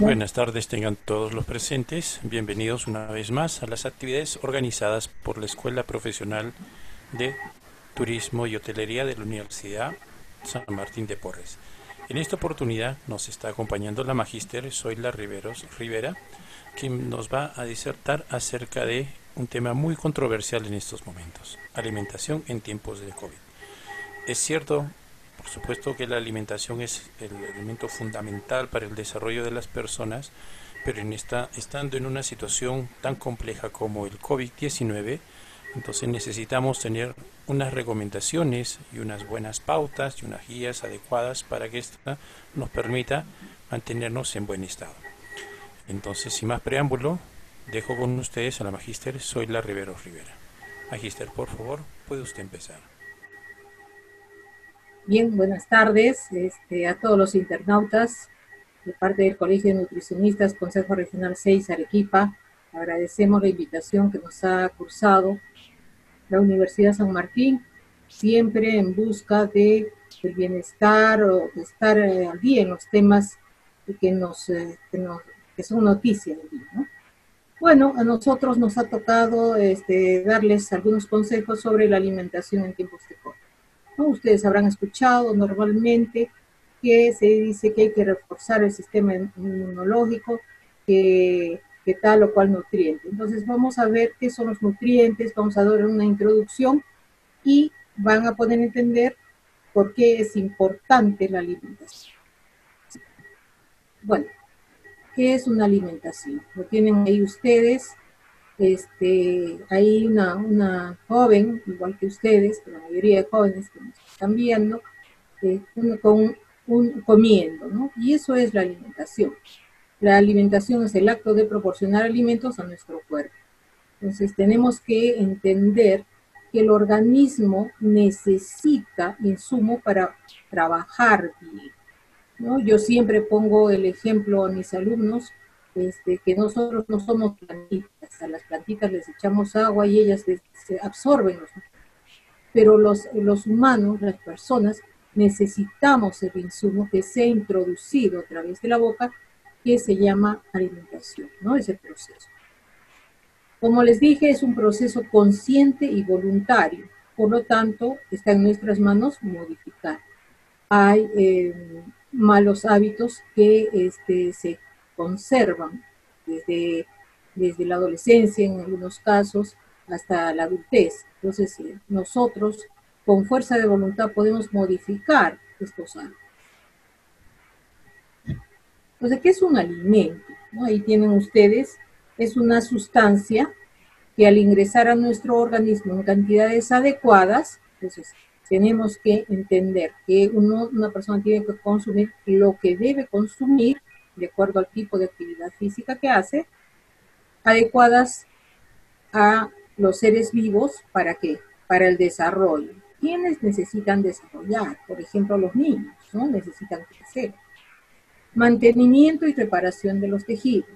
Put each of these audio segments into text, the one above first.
buenas tardes tengan todos los presentes. Bienvenidos una vez más a las actividades organizadas por la Escuela Profesional de Turismo y Hotelería de la Universidad San Martín de Porres. En esta oportunidad nos está acompañando la magíster Zoila Riveros Rivera, quien nos va a disertar acerca de un tema muy controversial en estos momentos, alimentación en tiempos de COVID. Es cierto, por supuesto que la alimentación es el elemento fundamental para el desarrollo de las personas, pero en esta, estando en una situación tan compleja como el COVID-19, entonces necesitamos tener unas recomendaciones y unas buenas pautas y unas guías adecuadas para que esta nos permita mantenernos en buen estado. Entonces, sin más preámbulo, dejo con ustedes a la magíster Soy la Rivero Rivera. Magíster, por favor, puede usted empezar. Bien, buenas tardes este, a todos los internautas de parte del Colegio de Nutricionistas, Consejo Regional 6 Arequipa. Agradecemos la invitación que nos ha cursado la Universidad San Martín, siempre en busca de del bienestar o de estar eh, al día en los temas que, nos, eh, que, son noticias. Bueno, a nosotros nos ha tocado este, darles algunos consejos sobre la alimentación en tiempos de COVID. Ustedes habrán escuchado normalmente que se dice que hay que reforzar el sistema inmunológico, que, tal o cual nutriente. Entonces vamos a ver qué son los nutrientes, vamos a dar una introducción y van a poder entender por qué es importante la alimentación. Bueno, ¿qué es una alimentación? Lo tienen ahí ustedes este, hay una, joven, igual que ustedes, la mayoría de jóvenes que nos están viendo, eh, con un, comiendo, ¿no? Y eso es la alimentación. La alimentación es el acto de proporcionar alimentos a nuestro cuerpo. Entonces tenemos que entender que el organismo necesita insumo para trabajar bien. ¿no? Yo siempre pongo el ejemplo a mis alumnos este, que nosotros no somos plantitas, a las plantitas les echamos agua y ellas se absorben los pero los, los humanos, las personas, necesitamos el insumo que se ha introducido a través de la boca, que se llama alimentación, ¿no? Ese proceso. Como les dije, es un proceso consciente y voluntario, por lo tanto, está en nuestras manos modificar. Hay eh, malos hábitos que este, se conservan desde, desde la adolescencia en algunos casos hasta la adultez. Entonces, eh, nosotros con fuerza de voluntad podemos modificar estos hábitos. Entonces, ¿qué es un alimento? Ahí tienen ustedes, es una sustancia que al ingresar a nuestro organismo en cantidades adecuadas, entonces tenemos que entender que una persona tiene que consumir lo que debe consumir de acuerdo al tipo de actividad física que hace, adecuadas a los seres vivos, ¿para qué? Para el desarrollo. ¿Quiénes necesitan desarrollar? Por ejemplo, los niños, ¿no? Necesitan crecer. Mantenimiento y reparación de los tejidos.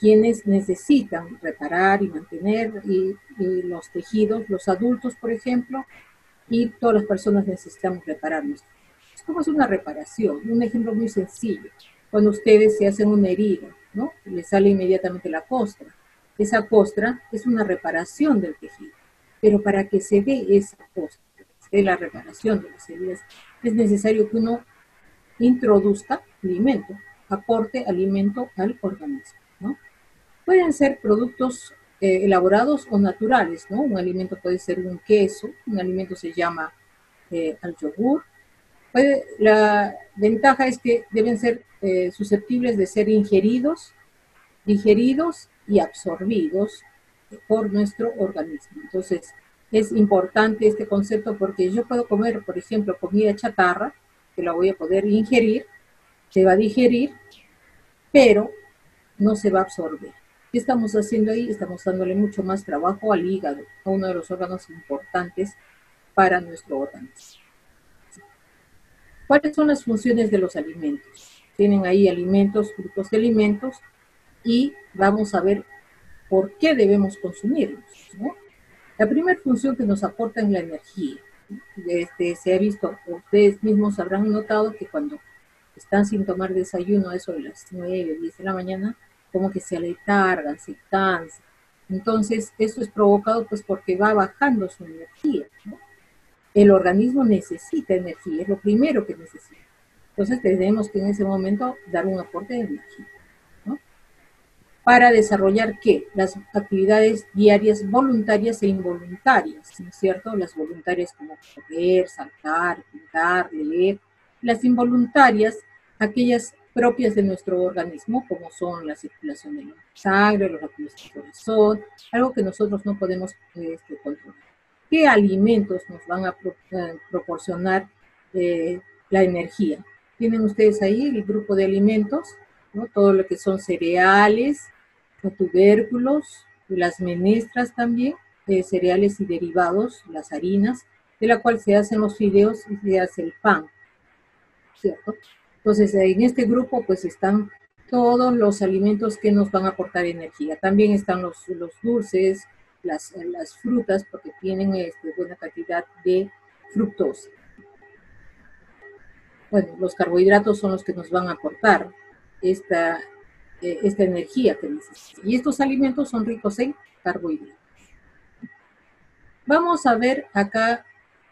Quienes necesitan reparar y mantener los tejidos, los adultos, por ejemplo, y todas las personas necesitamos repararnos. ¿Cómo es una reparación? Un ejemplo muy sencillo cuando ustedes se hacen una herida, ¿no? Le sale inmediatamente la costra. Esa costra es una reparación del tejido, pero para que se dé esa costra, se dé la reparación de las heridas, es necesario que uno introduzca alimento, aporte alimento al organismo, ¿no? Pueden ser productos eh, elaborados o naturales, ¿no? Un alimento puede ser un queso, un alimento se llama eh, al yogur, la ventaja es que deben ser eh, susceptibles de ser ingeridos, digeridos y absorbidos por nuestro organismo. Entonces, es importante este concepto porque yo puedo comer, por ejemplo, comida chatarra, que la voy a poder ingerir, se va a digerir, pero no se va a absorber. ¿Qué estamos haciendo ahí? Estamos dándole mucho más trabajo al hígado, a uno de los órganos importantes para nuestro organismo. ¿Cuáles son las funciones de los alimentos? Tienen ahí alimentos, grupos de alimentos, y vamos a ver por qué debemos consumirlos. La primera función que nos aporta es la energía. Este, se ha visto, ustedes mismos habrán notado que cuando están sin tomar desayuno, eso de las 9, 10 de la mañana, como que se aletargan, se cansan. Entonces, esto es provocado pues porque va bajando su energía. El organismo necesita energía, es lo primero que necesita. Entonces, tenemos que en ese momento dar un aporte de energía. Para desarrollar qué? Las actividades diarias voluntarias e involuntarias, ¿no es cierto? Las voluntarias como correr, saltar, pintar, leer. Las involuntarias, aquellas propias de nuestro organismo, como son la circulación de la sangre, los latidos del corazón, algo que nosotros no podemos este, controlar. ¿Qué alimentos nos van a eh, proporcionar eh, la energía? Tienen ustedes ahí el grupo de alimentos, ¿no? todo lo que son cereales, tubérculos, las menestras también, eh, cereales y derivados, las harinas, de la cual se hacen los fideos y se hace el pan, ¿cierto? Entonces, en este grupo pues están todos los alimentos que nos van a aportar energía. También están los, los dulces, las, frutas, porque tienen este, buena cantidad de fructosa. Bueno, los carbohidratos son los que nos van a aportar esta, eh, esta energía que necesita. Y estos alimentos son ricos en carbohidratos. Vamos a ver acá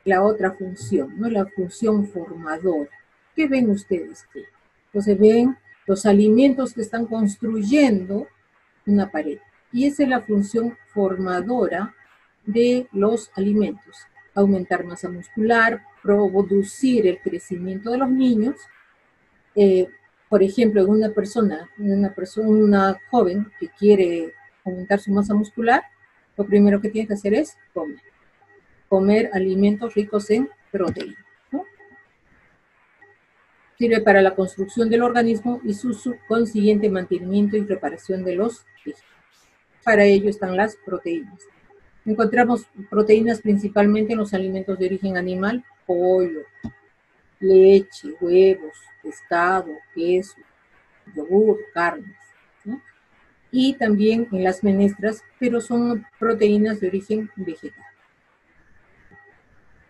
la otra función, ¿no? la función formadora. ¿Qué ven ustedes? Entonces ven los alimentos que están construyendo una pared. Y esa es la función formadora de los alimentos. Aumentar masa muscular, producir el crecimiento de los niños. Eh, por ejemplo, en una persona, una persona, una joven que quiere aumentar su masa muscular, lo primero que tiene que hacer es comer. Comer alimentos ricos en proteína sirve para la construcción del organismo y su, consiguiente mantenimiento y reparación de los tejidos. Para ello están las proteínas. Encontramos proteínas principalmente en los alimentos de origen animal, pollo, leche, huevos, pescado, queso, yogur, carnes. Y también en las menestras, pero son proteínas de origen vegetal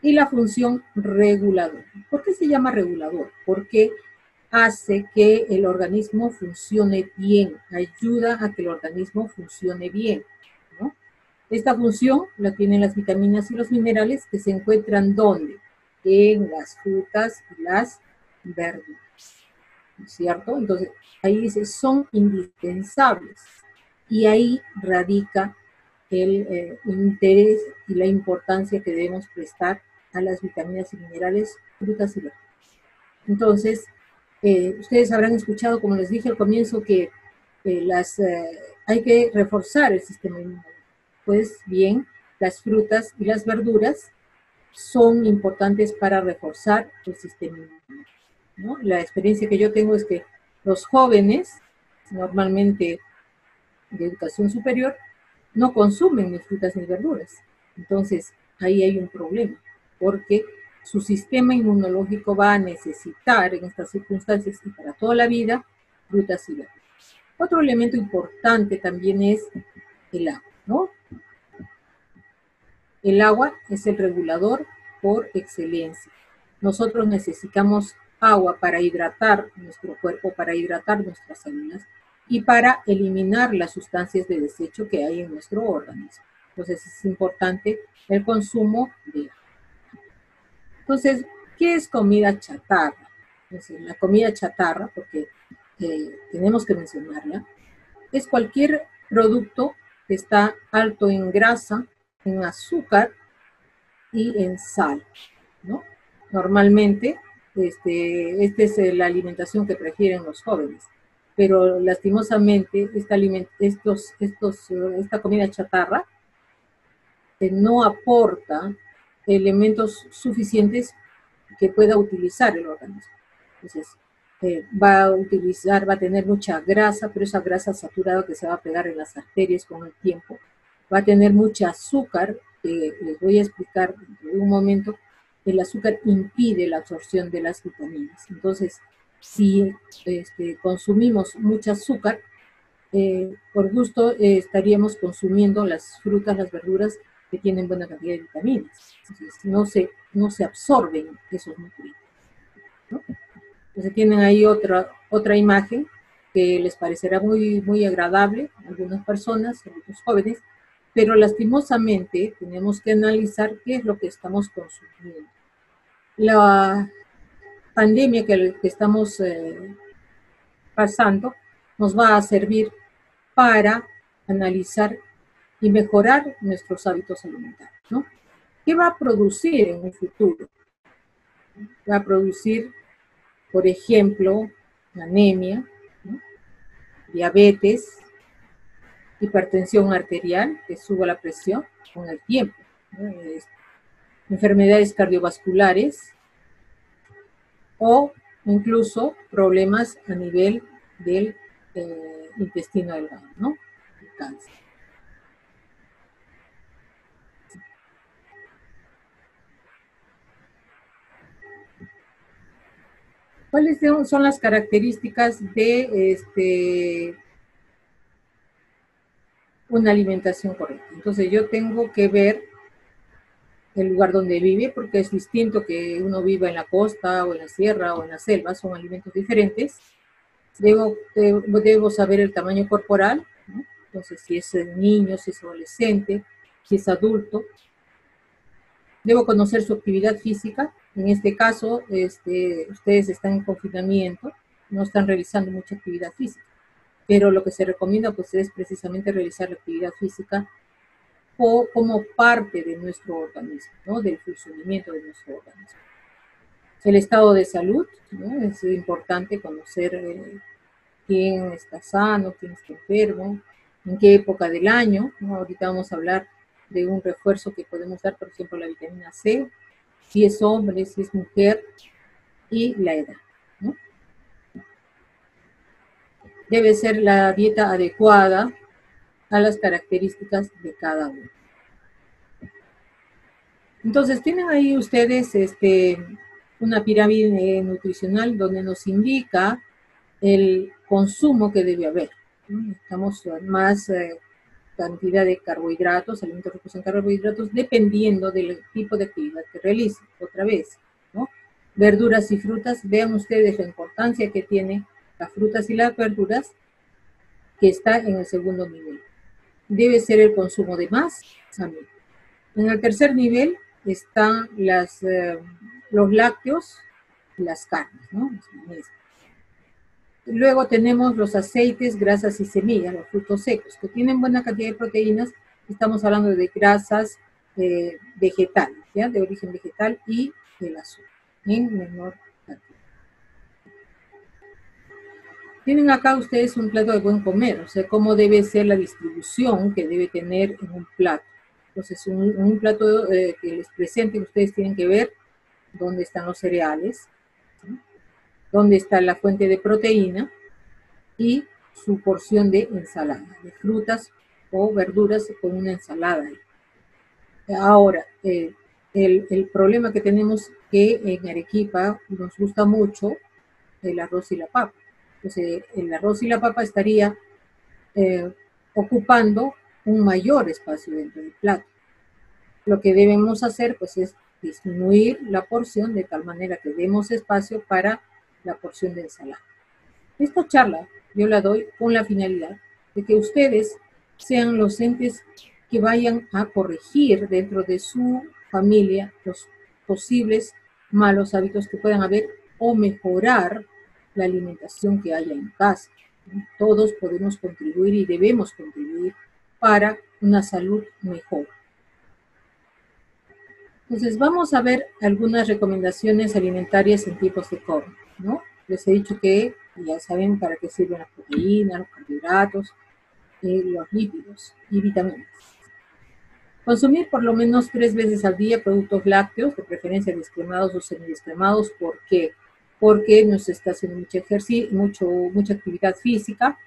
y la función regulador. ¿Por qué se llama regulador? Porque hace que el organismo funcione bien, ayuda a que el organismo funcione bien. Esta función la tienen las vitaminas y los minerales que se encuentran ¿dónde? En las frutas y las verduras. ¿Cierto? Entonces, ahí dice, son indispensables. Y ahí radica el eh, interés y la importancia que debemos prestar a las vitaminas y minerales, frutas y verduras. Entonces, ustedes habrán escuchado, como les dije al comienzo, que eh, las, eh, hay que reforzar el sistema inmunológico. Pues bien, las frutas y las verduras son importantes para reforzar el sistema inmunológico. La experiencia que yo tengo es que los jóvenes, normalmente de educación superior, no consumen ni frutas ni verduras. Entonces, ahí hay un problema porque su sistema inmunológico va a necesitar en estas circunstancias y para toda la vida frutas y verduras. Otro elemento importante también es el agua, ¿no? El agua es el regulador por excelencia. Nosotros necesitamos agua para hidratar nuestro cuerpo, para hidratar nuestras células y para eliminar las sustancias de desecho que hay en nuestro organismo. Entonces es importante el consumo de agua. Entonces, ¿qué es comida chatarra? la comida chatarra, porque eh, tenemos que mencionarla, es cualquier producto que está alto en grasa, en azúcar y en sal, ¿no? Normalmente, este, esta es la alimentación que prefieren los jóvenes, pero lastimosamente esta, estos, estos, esta comida chatarra eh, no aporta elementos suficientes que pueda utilizar el organismo. Entonces, eh, va a utilizar, va a tener mucha grasa, pero esa grasa saturada que se va a pegar en las arterias con el tiempo. Va a tener mucha azúcar, les voy a explicar en un momento. El azúcar impide la absorción de las vitaminas. Entonces, si este, consumimos mucho azúcar, eh, por gusto eh, estaríamos consumiendo las frutas, las verduras que tienen buena cantidad de vitaminas. Entonces, no se, no se absorben esos nutrientes. Entonces tienen ahí otra, otra imagen que les parecerá muy, muy agradable a algunas personas, a algunos jóvenes, pero lastimosamente tenemos que analizar qué es lo que estamos consumiendo. La pandemia que, estamos eh, pasando nos va a servir para analizar y mejorar nuestros hábitos alimentarios. ¿no? ¿Qué va a producir en un futuro? Va a producir, por ejemplo, anemia, diabetes, hipertensión arterial, que suba la presión con el tiempo, enfermedades cardiovasculares o incluso problemas a nivel del eh, intestino delgado, ¿no? El cáncer. ¿Cuáles son las características de este, una alimentación correcta? Entonces yo tengo que ver el lugar donde vive, porque es distinto que uno viva en la costa o en la sierra o en la selva, son alimentos diferentes. Debo, debo, saber el tamaño corporal, entonces si es niño, si es adolescente, si es adulto. Debo conocer su actividad física, en este caso, este, ustedes están en confinamiento, no están realizando mucha actividad física, pero lo que se recomienda pues, es precisamente realizar la actividad física o como parte de nuestro organismo, ¿no? del funcionamiento de nuestro organismo. El estado de salud, es importante conocer eh, quién está sano, quién está enfermo, en qué época del año. Ahorita vamos a hablar de un refuerzo que podemos dar, por ejemplo, la vitamina C, si es hombre, si es mujer y la edad. Debe ser la dieta adecuada a las características de cada uno. Entonces, tienen ahí ustedes este, una pirámide nutricional donde nos indica el consumo que debe haber. Estamos más eh, cantidad de carbohidratos, alimentos ricos en carbohidratos, dependiendo del tipo de actividad que realicen. Otra vez, ¿no? Verduras y frutas, vean ustedes la importancia que tiene las frutas y las verduras, que está en el segundo nivel. Debe ser el consumo de más también. En el tercer nivel están las, eh, los lácteos y las carnes, ¿no? Luego tenemos los aceites, grasas y semillas, los frutos secos, que tienen buena cantidad de proteínas. Estamos hablando de grasas eh, vegetales, de origen vegetal y del azúcar, en menor cantidad. Tienen acá ustedes un plato de buen comer, o sea, cómo debe ser la distribución que debe tener en un plato. Entonces, un, un plato eh, que les presente, ustedes tienen que ver dónde están los cereales, donde está la fuente de proteína y su porción de ensalada, de frutas o verduras con una ensalada. Ahora, eh, el, problema que tenemos que en Arequipa nos gusta mucho el arroz y la papa. Entonces, el arroz y la papa estaría eh, ocupando un mayor espacio dentro del plato. Lo que debemos hacer, pues, es disminuir la porción de tal manera que demos espacio para la porción de ensalada. Esta charla yo la doy con la finalidad de que ustedes sean los entes que vayan a corregir dentro de su familia los posibles malos hábitos que puedan haber o mejorar la alimentación que haya en casa. Todos podemos contribuir y debemos contribuir para una salud mejor. Entonces vamos a ver algunas recomendaciones alimentarias en tipos de COVID. ¿No? Les he dicho que ya saben para qué sirven las proteínas, los carbohidratos, eh, los lípidos y vitaminas. Consumir por lo menos tres veces al día productos lácteos, de preferencia descremados o semidescremados. ¿Por qué? Porque nos está haciendo mucho ejercicio, mucho, mucha actividad física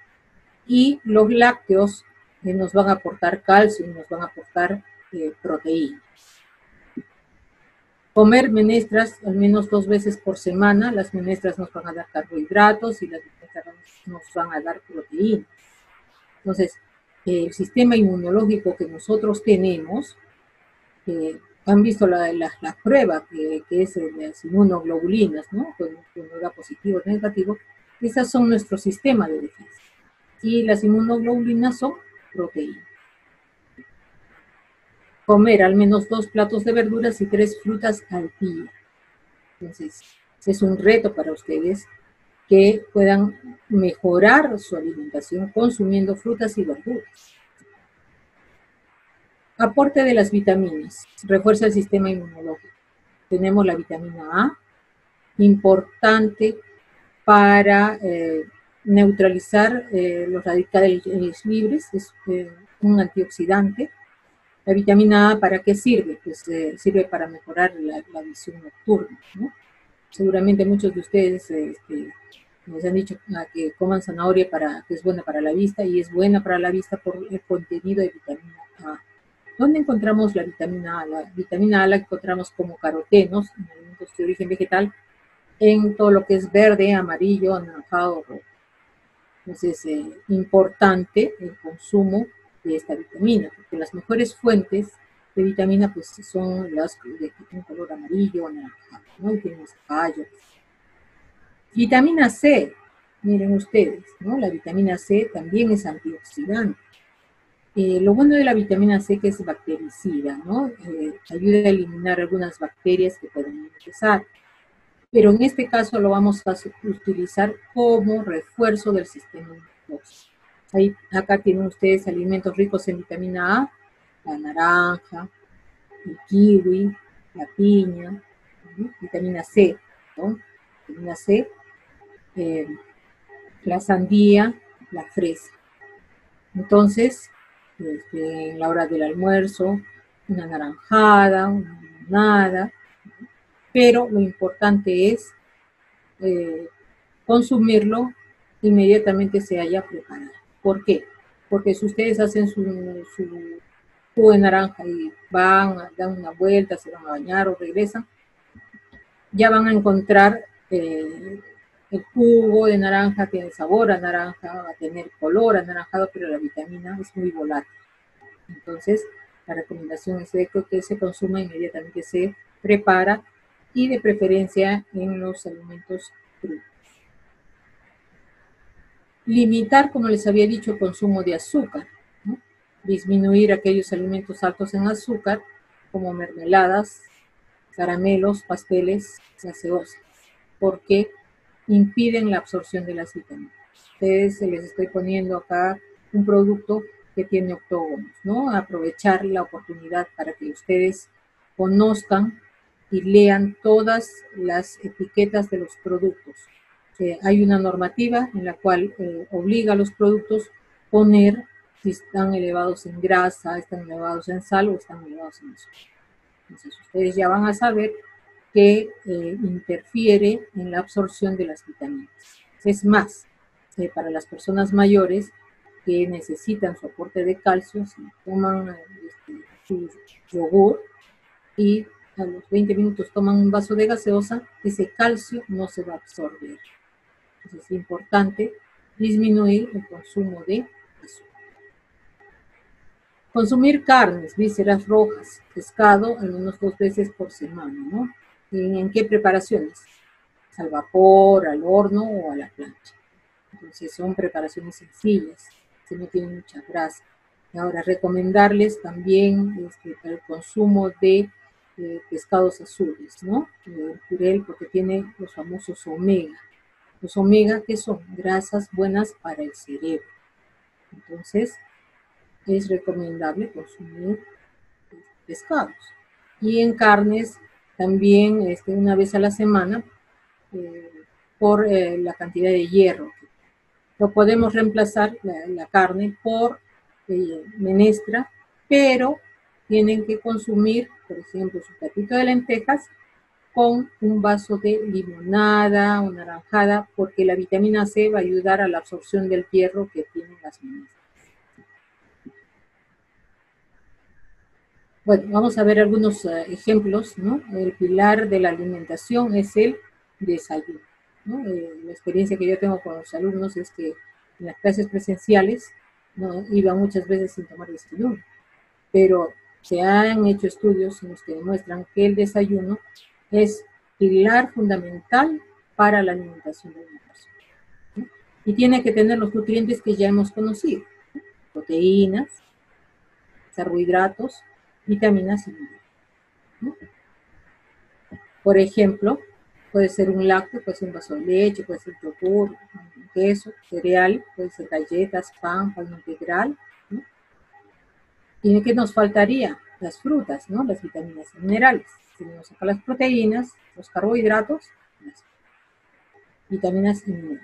y los lácteos eh, nos van a aportar calcio y nos van a aportar eh, proteínas. Comer menestras al menos dos veces por semana. Las menestras nos van a dar carbohidratos y las menestras nos van a dar proteínas. Entonces, el sistema inmunológico que nosotros tenemos, eh, han visto la, la, prueba que, que, es las inmunoglobulinas, ¿no? Cuando, da positivo o negativo, esas son nuestro sistema de defensa. Y las inmunoglobulinas son proteínas. Comer al menos dos platos de verduras y tres frutas al día. Entonces, es un reto para ustedes que puedan mejorar su alimentación consumiendo frutas y verduras. Aporte de las vitaminas. Refuerza el sistema inmunológico. Tenemos la vitamina A, importante para eh, neutralizar eh, los radicales libres, es eh, un antioxidante. La vitamina A, ¿para qué sirve? Pues sirve para mejorar la, visión nocturna. Seguramente muchos de ustedes este, nos han dicho ah, que coman zanahoria para que es buena para la vista y es buena para la vista por el contenido de vitamina A. ¿Dónde encontramos la vitamina A? La vitamina A la encontramos como carotenos, en alimentos de origen vegetal, en todo lo que es verde, amarillo, anaranjado, rojo. Entonces es eh, importante el consumo de esta vitamina, porque las mejores fuentes de vitamina pues son las que tienen color amarillo, anaranjado, ¿no? Y tienen Vitamina C, miren ustedes, ¿no? La vitamina C también es antioxidante. Eh, lo bueno de la vitamina C que es bactericida, ¿no? Eh, ayuda a eliminar algunas bacterias que pueden empezar. Pero en este caso lo vamos a utilizar como refuerzo del sistema inmunológico. Ahí, acá tienen ustedes alimentos ricos en vitamina A, la naranja, el kiwi, la piña, vitamina C, eh, la sandía, la fresa. Entonces, este, en la hora del almuerzo, una naranjada, una limonada, pero lo importante es eh, consumirlo inmediatamente se haya preparado. ¿Por qué? Porque si ustedes hacen su, jugo de naranja y van, dan una vuelta, se van a bañar o regresan, ya van a encontrar eh, el jugo de naranja tiene sabor a naranja, va a tener color anaranjado, pero la vitamina es muy volátil. Entonces, la recomendación es que se consuma inmediatamente, se prepara y de preferencia en los alimentos crudos. Limitar, como les había dicho, el consumo de azúcar. Disminuir aquellos alimentos altos en azúcar, como mermeladas, caramelos, pasteles, gaseosas. Porque impiden la absorción de las vitaminas. Ustedes les estoy poniendo acá un producto que tiene octógonos, ¿no? Aprovechar la oportunidad para que ustedes conozcan y lean todas las etiquetas de los productos. Hay una normativa en la cual eh, obliga a los productos poner si están elevados en grasa, están elevados en sal o están elevados en azúcar. Entonces ustedes ya van a saber que eh, interfiere en la absorción de las vitaminas. Es más, eh, para las personas mayores que necesitan su aporte de calcio, si toman este, su yogur y a los 20 minutos toman un vaso de gaseosa, ese calcio no se va a absorber. Entonces es importante disminuir el consumo de azúcar. Consumir carnes, vísceras rojas, pescado al menos dos veces por semana, ¿no? ¿En qué preparaciones? Al vapor, al horno o a la plancha. Entonces son preparaciones sencillas, que no tienen mucha grasa. Y ahora recomendarles también este, el consumo de eh, pescados azules, ¿no? El purel porque tiene los famosos omega. Los omega que son grasas buenas para el cerebro. Entonces es recomendable consumir pescados. Y en carnes también este, una vez a la semana eh, por eh, la cantidad de hierro. Lo podemos reemplazar la, carne por eh, menestra, pero tienen que consumir, por ejemplo, su platito de lentejas con un vaso de limonada o naranjada, porque la vitamina C va a ayudar a la absorción del hierro que tienen las menestras. Bueno, vamos a ver algunos eh, ejemplos, ¿no? El pilar de la alimentación es el desayuno. ¿no? Eh, la experiencia que yo tengo con los alumnos es que en las clases presenciales ¿no? iba muchas veces sin tomar desayuno, pero se han hecho estudios en los que demuestran que el desayuno es pilar fundamental para la alimentación de una persona. Y tiene que tener los nutrientes que ya hemos conocido, proteínas, carbohidratos, vitaminas y minerales. Por ejemplo, puede ser un lácteo, puede ser un vaso de leche, puede ser yogur, queso, cereal, puede ser galletas, pan, pan integral. ¿Y qué nos faltaría? Las frutas, ¿no? Las vitaminas y minerales. Tenemos acá las proteínas, los carbohidratos, las vitaminas y.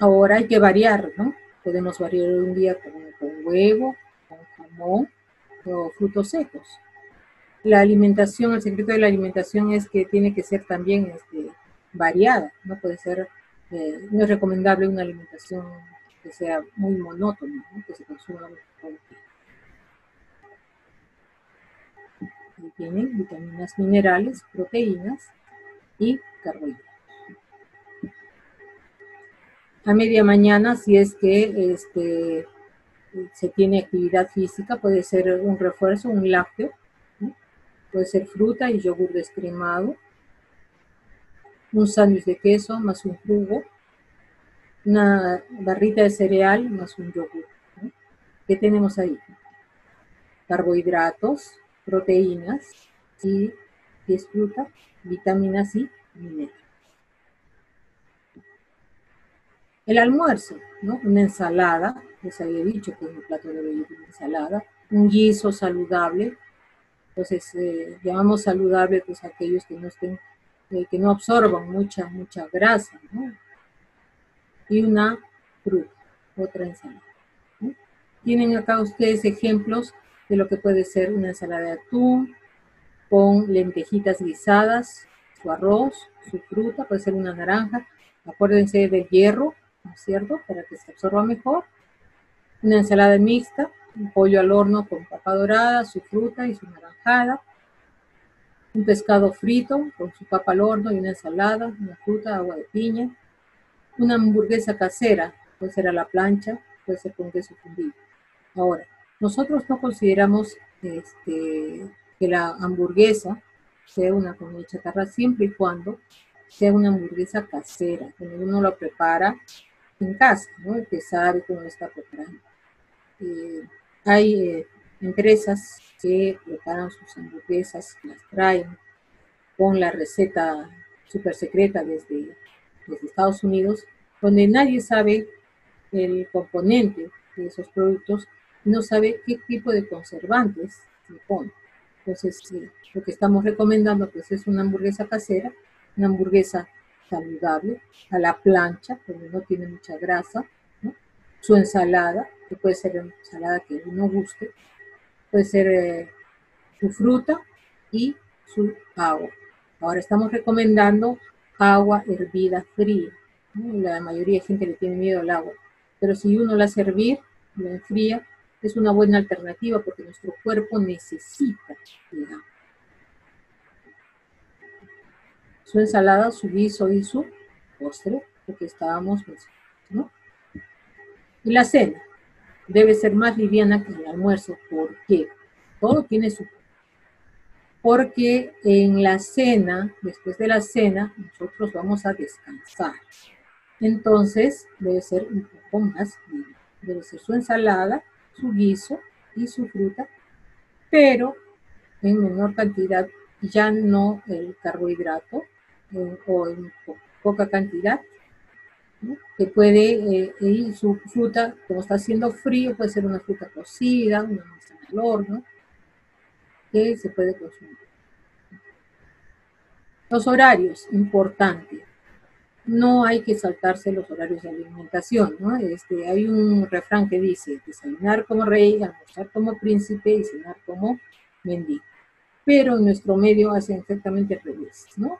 Ahora hay que variar, ¿no? Podemos variar un día con, huevo, con jamón o frutos secos. La alimentación, el secreto de la alimentación es que tiene que ser también este, variada, no puede ser, eh, no es recomendable una alimentación que sea muy monótona, que se consuma todo el Ahí tienen vitaminas minerales, proteínas y carbohidratos. A media mañana, si es que este, se tiene actividad física, puede ser un refuerzo, un lácteo, puede ser fruta y yogur descremado, un sándwich de queso más un jugo, una barrita de cereal más un yogur. ¿Qué tenemos ahí? Carbohidratos, proteínas y, es fruta, vitaminas y minerales. El almuerzo, ¿no? Una ensalada, les había dicho que un plato de una ensalada, un guiso saludable, entonces eh, llamamos saludable pues aquellos que no estén, eh, que no absorban mucha, mucha grasa, ¿no? Y una fruta, otra ensalada. Tienen acá ustedes ejemplos de lo que puede ser una ensalada de atún con lentejitas guisadas, su arroz, su fruta, puede ser una naranja. Acuérdense del hierro, ¿no es cierto? Para que se absorba mejor. Una ensalada mixta, un pollo al horno con papa dorada, su fruta y su naranjada. Un pescado frito con su papa al horno y una ensalada, una fruta, agua de piña. Una hamburguesa casera, puede ser a la plancha, puede ser con queso fundido. Ahora, nosotros no consideramos este, que la hamburguesa sea una comida chatarra siempre y cuando sea una hamburguesa casera, donde uno lo prepara en casa, ¿no? que sabe cómo está preparando. Eh, hay eh, empresas que preparan sus hamburguesas, las traen con la receta súper secreta desde Estados Unidos, donde nadie sabe el componente de esos productos no sabe qué tipo de conservantes le pone. Entonces, lo que estamos recomendando pues, es una hamburguesa casera, una hamburguesa saludable, a la plancha, donde no tiene mucha grasa, su ensalada, que puede ser una ensalada que uno guste, puede ser eh, su fruta y su agua. Ahora estamos recomendando agua hervida fría. La mayoría de gente le tiene miedo al agua, pero si uno la hace hervir, la enfría, es una buena alternativa porque nuestro cuerpo necesita Su ensalada, su guiso y su postre, lo estábamos mencionando. Y la cena debe ser más liviana que el almuerzo. ¿Por qué? Todo tiene su... Porque en la cena, después de la cena, nosotros vamos a descansar. Entonces, debe ser un poco más liviana. Debe ser su ensalada, su guiso y su fruta, pero en menor cantidad, ya no el carbohidrato o en poca cantidad, que puede, eh, y su fruta, como está haciendo frío, puede ser una fruta cocida, una manzana al horno, que se puede consumir. Los horarios, importante no hay que saltarse los horarios de alimentación, ¿no? Este, hay un refrán que dice, desayunar como rey, almorzar como príncipe y cenar como mendigo. Pero en nuestro medio hacen exactamente al revés, ¿no?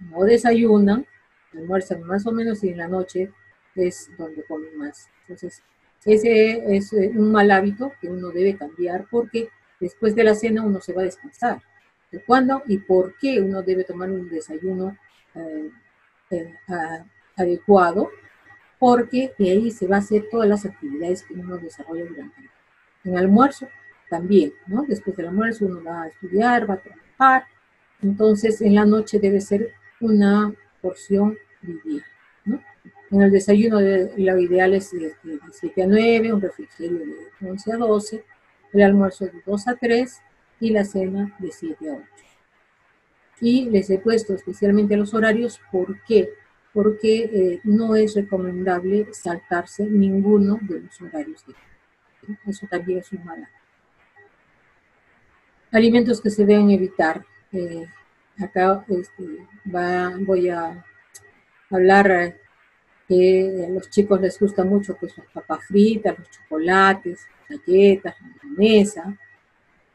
No desayunan, almuerzan más o menos y en la noche es donde comen más. Entonces, ese es eh, un mal hábito que uno debe cambiar porque después de la cena uno se va a descansar. ¿De cuándo y por qué uno debe tomar un desayuno? Eh, eh, adecuado, porque de ahí se va a hacer todas las actividades que uno desarrolla durante el. En almuerzo también, ¿no? Después del almuerzo uno va a estudiar, va a trabajar, entonces en la noche debe ser una porción liviana, ¿no? En el desayuno lo ideal es de, 7 a 9, un refrigerio de 11 a 12, el almuerzo de 2 a 3 y la cena de 7 a 8. Y les he puesto especialmente los horarios, ¿por qué? Porque eh, no es recomendable saltarse ninguno de los horarios de eso también es un mal Alimentos que se deben evitar. Eh, acá este, voy a hablar que a los chicos les gusta mucho pues las papas fritas, los chocolates, galletas, la mesa,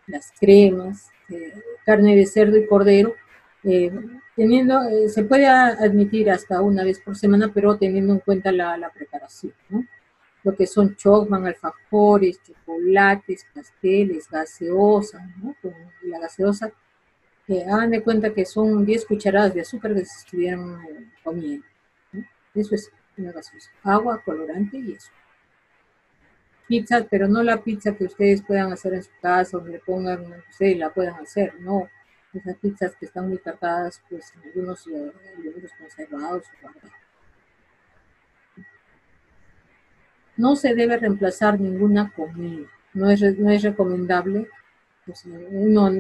las cremas, eh, carne de cerdo y cordero, eh, teniendo, se puede admitir hasta una vez por semana, pero teniendo en cuenta la, preparación, ¿no? lo que son chocman, alfajores, chocolates, pasteles, gaseosa, ¿no? la gaseosa, hagan de cuenta que son 10 cucharadas de azúcar que se estuvieran eh, comiendo. Eso es una gaseosa. Agua, colorante y eso. Pizza, pero no la pizza que ustedes puedan hacer en su casa o le pongan, ustedes la puedan hacer, no. Esas pizzas que están muy cargadas, pues algunos, eh, algunos conservados no se debe reemplazar ninguna comida. No es, no es recomendable. Pues, uno,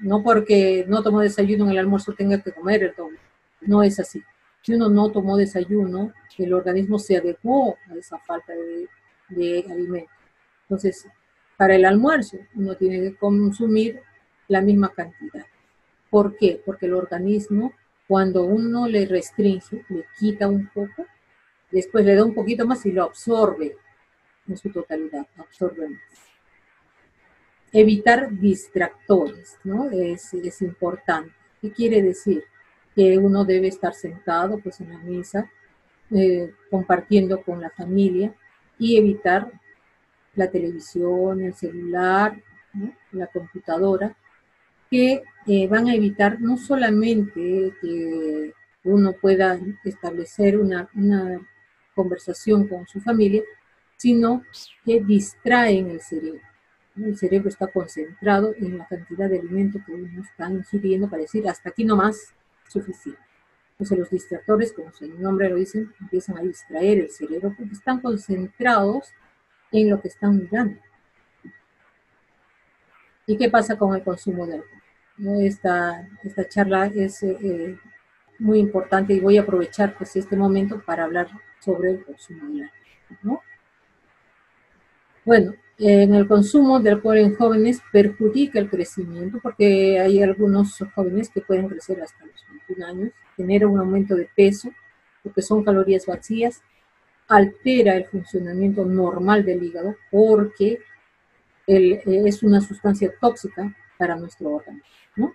no porque no tomó desayuno en el almuerzo tenga que comer el doble. No es así. Si uno no tomó desayuno, el organismo se adecuó a esa falta de, de alimento. Entonces, para el almuerzo uno tiene que consumir la misma cantidad. ¿Por qué? Porque el organismo, cuando uno le restringe, le quita un poco, después le da un poquito más y lo absorbe en su totalidad, absorben. Evitar distractores, ¿no? Es, es importante. ¿Qué quiere decir? Que uno debe estar sentado pues en la mesa, eh, compartiendo con la familia y evitar la televisión, el celular, la computadora, que eh, van a evitar no solamente que uno pueda establecer una, una conversación con su familia, sino que distraen el cerebro. El cerebro está concentrado en la cantidad de alimento que uno está ingiriendo para decir hasta aquí nomás suficiente. Entonces los distractores, como su nombre lo dicen, empiezan a distraer el cerebro porque están concentrados en lo que están mirando. ¿Y qué pasa con el consumo de alcohol? Esta, esta charla es eh, muy importante y voy a aprovechar pues, este momento para hablar sobre el consumo de alcohol. ¿no? Bueno, en el consumo de alcohol en jóvenes perjudica el crecimiento porque hay algunos jóvenes que pueden crecer hasta los 21 años, genera un aumento de peso porque son calorías vacías, altera el funcionamiento normal del hígado porque es una sustancia tóxica para nuestro órgano. ¿no?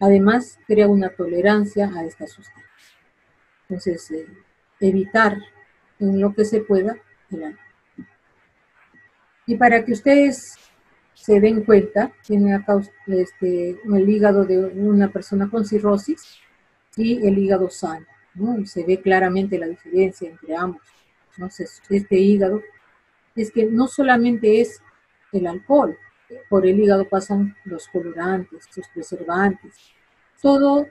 Además, crea una tolerancia a esta sustancia. Entonces, eh, evitar en lo que se pueda el alcohol. Y para que ustedes se den cuenta, tiene acá este, el hígado de una persona con cirrosis y el hígado sano. ¿no? se ve claramente la diferencia entre ambos. Entonces, este hígado es que no solamente es el alcohol, por el hígado pasan los colorantes, los preservantes, todo,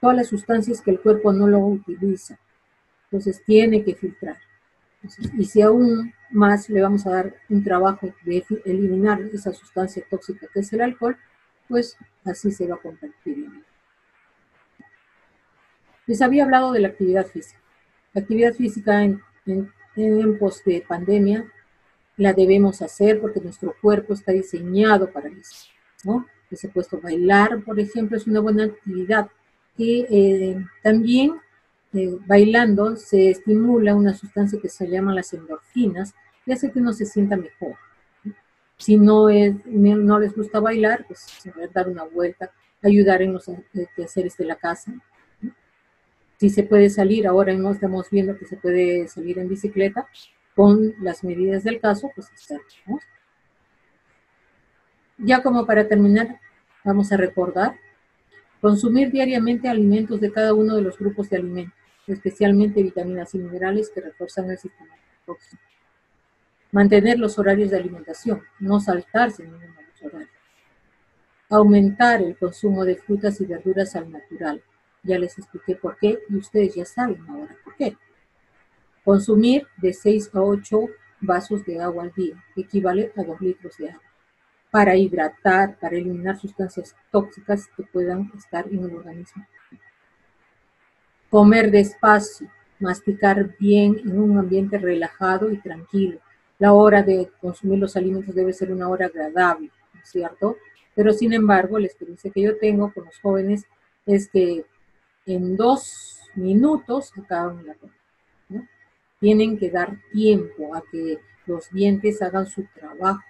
todas las sustancias que el cuerpo no lo utiliza. Entonces tiene que filtrar. y si aún más le vamos a dar un trabajo de eliminar esa sustancia tóxica que es el alcohol, pues así se va a convertir Les había hablado de la actividad física. La actividad física en, tiempos de pandemia la debemos hacer porque nuestro cuerpo está diseñado para eso, ¿no? Se puesto bailar, por ejemplo, es una buena actividad que eh, también eh, bailando se estimula una sustancia que se llama las endorfinas, y hace que uno se sienta mejor. Si no, es, no les gusta bailar, pues dar una vuelta, ayudar en los quehaceres de la casa. Si se puede salir, ahora no estamos viendo que se puede salir en bicicleta, con las medidas del caso, pues está. Ya como para terminar, vamos a recordar, consumir diariamente alimentos de cada uno de los grupos de alimentos, especialmente vitaminas y minerales que refuerzan el sistema tóxico mantener los horarios de alimentación, no saltarse ninguno de los horarios. aumentar el consumo de frutas y verduras al natural. Ya les expliqué por qué y ustedes ya saben ahora por qué. Consumir de 6 a 8 vasos de agua al día, equivale a 2 litros de agua, para hidratar, para eliminar sustancias tóxicas que puedan estar en el organismo. Comer despacio, masticar bien en un ambiente relajado y tranquilo. La hora de consumir los alimentos debe ser una hora agradable, ¿cierto? Pero sin embargo, la experiencia que yo tengo con los jóvenes es que en dos minutos acaban la comida. ¿No? Tienen que dar tiempo a que los dientes hagan su trabajo.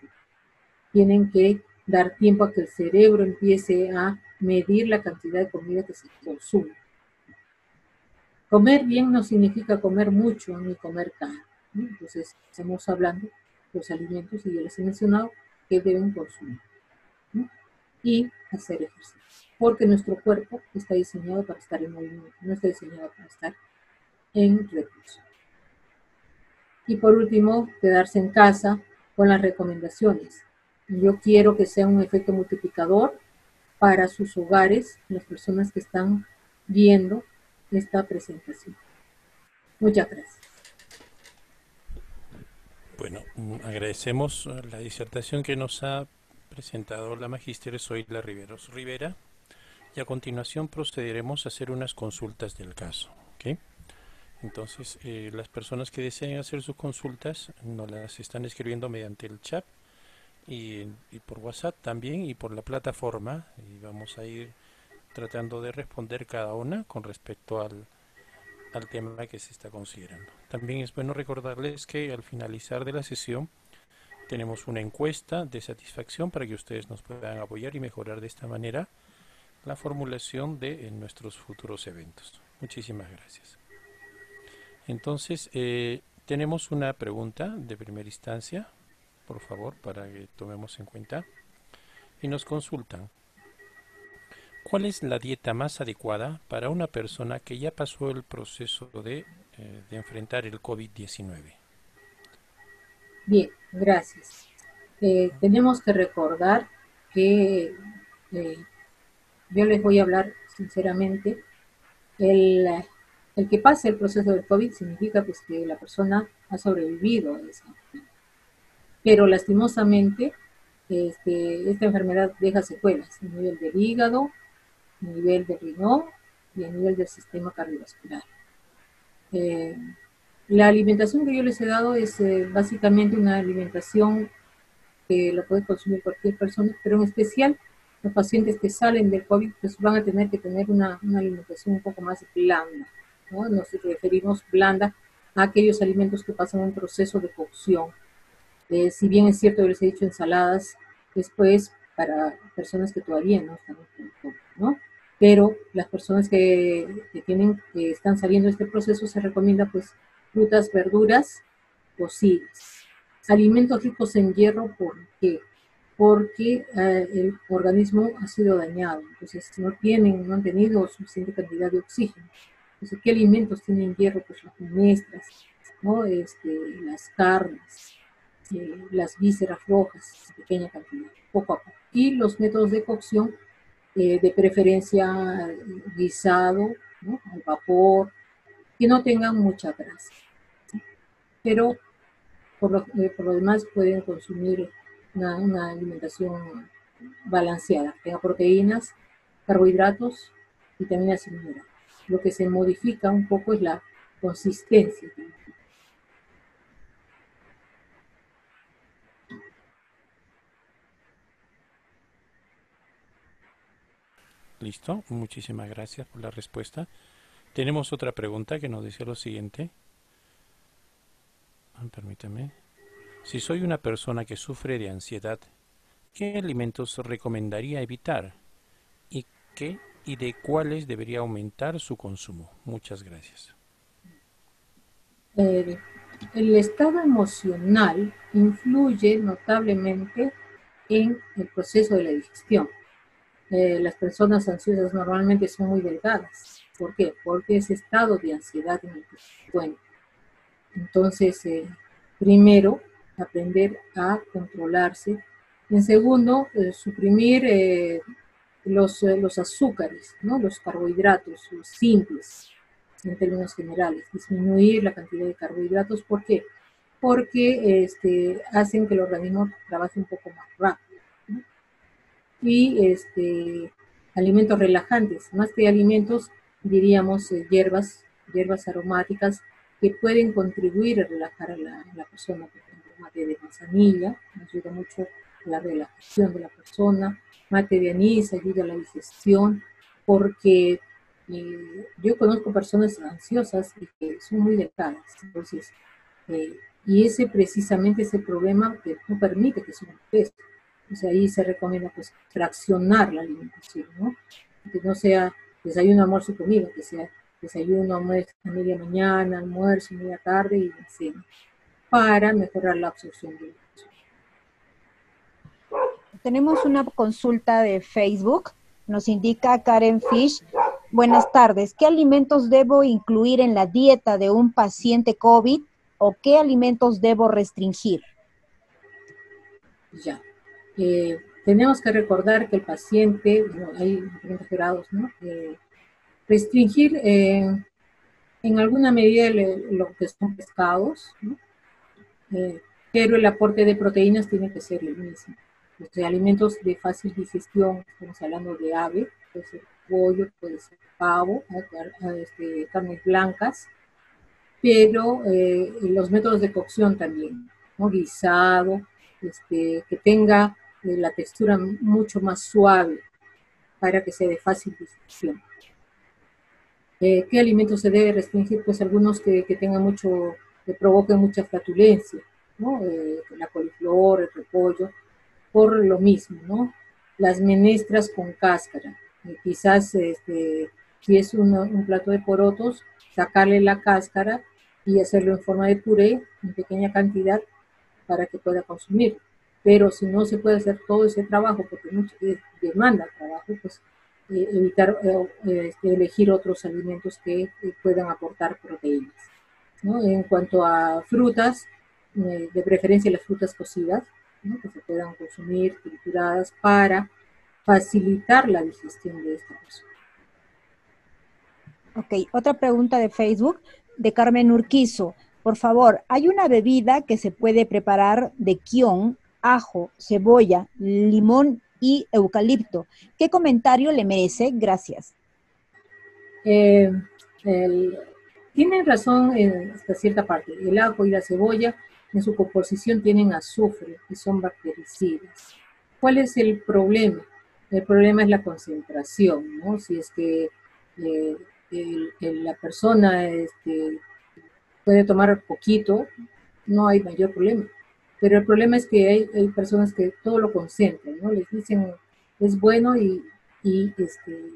Tienen que dar tiempo a que el cerebro empiece a medir la cantidad de comida que se consume. Comer bien no significa comer mucho ni comer caro. Entonces, estamos hablando de los alimentos y ya les he mencionado que deben consumir y hacer ejercicio. Porque nuestro cuerpo está diseñado para estar en movimiento, no está diseñado para estar en reposo. Y por último, quedarse en casa con las recomendaciones. Yo quiero que sea un efecto multiplicador para sus hogares, las personas que están viendo esta presentación. Muchas gracias. Bueno, agradecemos la disertación que nos ha presentado la magíster Zoila Riveros Rivera y a continuación procederemos a hacer unas consultas del caso. Entonces, eh, las personas que deseen hacer sus consultas nos las están escribiendo mediante el chat y, por WhatsApp también y por la plataforma y vamos a ir tratando de responder cada una con respecto al, al tema que se está considerando. También es bueno recordarles que al finalizar de la sesión tenemos una encuesta de satisfacción para que ustedes nos puedan apoyar y mejorar de esta manera la formulación de nuestros futuros eventos. Muchísimas gracias. Entonces, eh, tenemos una pregunta de primera instancia, por favor, para que tomemos en cuenta. Y nos consultan, ¿cuál es la dieta más adecuada para una persona que ya pasó el proceso de, eh, enfrentar el COVID-19? Bien, gracias. Eh, tenemos que recordar que eh, yo les voy a hablar sinceramente, el, que pase el proceso del COVID significa pues que la persona ha sobrevivido a esa enfermedad. Pero lastimosamente este, esta enfermedad deja secuelas a nivel del hígado, a nivel del riñón y a nivel del sistema cardiovascular. Eh, la alimentación que yo les he dado es eh, básicamente una alimentación que lo puede consumir cualquier persona, pero en especial los pacientes que salen del COVID pues van a tener que tener una, alimentación un poco más blanda. ¿No? Nos referimos blanda a aquellos alimentos que pasan un proceso de cocción. Eh, si bien es cierto, yo les he dicho ensaladas, después para personas que todavía no están en ¿no? Pero las personas que, que tienen, están saliendo de este proceso se recomienda pues frutas, verduras cocidas. Alimentos ricos en hierro, ¿por qué? Porque eh, el organismo ha sido dañado, entonces no tienen, no han tenido suficiente cantidad de oxígeno. Entonces, ¿qué alimentos tienen hierro? Pues las menestras, ¿no? este, las carnes, eh, las vísceras rojas, pequeña cantidad, poco a poco. Y los métodos de cocción, eh, de preferencia guisado, ¿no? al vapor, que no tengan mucha grasa pero por lo, eh, por lo demás pueden consumir una, alimentación balanceada, tenga proteínas, carbohidratos, vitaminas y minerales. Lo que se modifica un poco es la consistencia. Listo, muchísimas gracias por la respuesta. Tenemos otra pregunta que nos dice lo siguiente. Permítame. Si soy una persona que sufre de ansiedad, ¿qué alimentos recomendaría evitar? ¿Y qué y de cuáles debería aumentar su consumo? Muchas gracias. El, estado emocional influye notablemente en el proceso de la digestión. Eh, las personas ansiosas normalmente son muy delgadas. ¿Por qué? Porque ese estado de ansiedad en el que se entonces, eh, primero, aprender a controlarse En segundo, eh, suprimir eh, los, los azúcares, ¿no? los carbohidratos, los simples, en términos generales. Disminuir la cantidad de carbohidratos. ¿Por qué? Porque este, hacen que el organismo trabaje un poco más rápido. Y este, alimentos relajantes, más que alimentos, diríamos hierbas, hierbas aromáticas que pueden contribuir a relajar a la, persona, por ejemplo, mate de manzanilla, ayuda mucho a la relajación de la persona, mate de anís ayuda a la digestión, porque eh, yo conozco personas ansiosas y que son muy delicadas, eh, y ese precisamente ese problema que no permite que suba peso. Entonces ahí se recomienda pues fraccionar la alimentación, ¿no? Que no sea desayuno, almuerzo y comida, que sea desayuno, almuerzo media mañana, almuerzo, media tarde y cena, para mejorar la absorción de Tenemos una consulta de Facebook, nos indica Karen Fish. Buenas tardes, ¿qué alimentos debo incluir en la dieta de un paciente COVID o qué alimentos debo restringir? Ya. Eh, tenemos que recordar que el paciente, bueno, hay diferentes grados, ¿no? Eh, restringir eh, en alguna medida lo que son pescados, eh, pero el aporte de proteínas tiene que ser el mismo. Los alimentos de fácil digestión, estamos hablando de ave, puede ser pollo, puede ser pavo, este, carnes blancas, pero eh, los métodos de cocción también, guisado, este, que tenga la textura mucho más suave para que sea de fácil digestión. Eh, ¿Qué alimentos se debe restringir? Pues algunos que, tengan mucho, que provoquen mucha flatulencia, ¿no? Eh, la coliflor, el repollo, por lo mismo, ¿no? Las menestras con cáscara. Eh, quizás este, si es un plato de porotos, sacarle la cáscara y hacerlo en forma de puré en pequeña cantidad para que pueda consumir. Pero si no se puede hacer todo ese trabajo porque mucho, demanda trabajo, pues eh, evitar eh, este, elegir otros alimentos que eh, puedan aportar proteínas. En cuanto a frutas, de preferencia las frutas cocidas, que se puedan consumir trituradas para facilitar la digestión de esta persona. Ok, otra pregunta de Facebook de Carmen Urquizo. Por favor, hay una bebida que se puede preparar de quión, ajo, cebolla, limón y eucalipto. ¿Qué comentario le merece? Gracias. Eh, tienen razón en hasta cierta parte. El ajo y la cebolla en su composición tienen azufre y son bactericidas. ¿Cuál es el problema? El problema es la concentración, ¿no? Si es que eh, la persona este, puede tomar poquito, no hay mayor problema. Pero el problema es que hay, personas que todo lo concentran, ¿no? Les dicen es bueno y, este,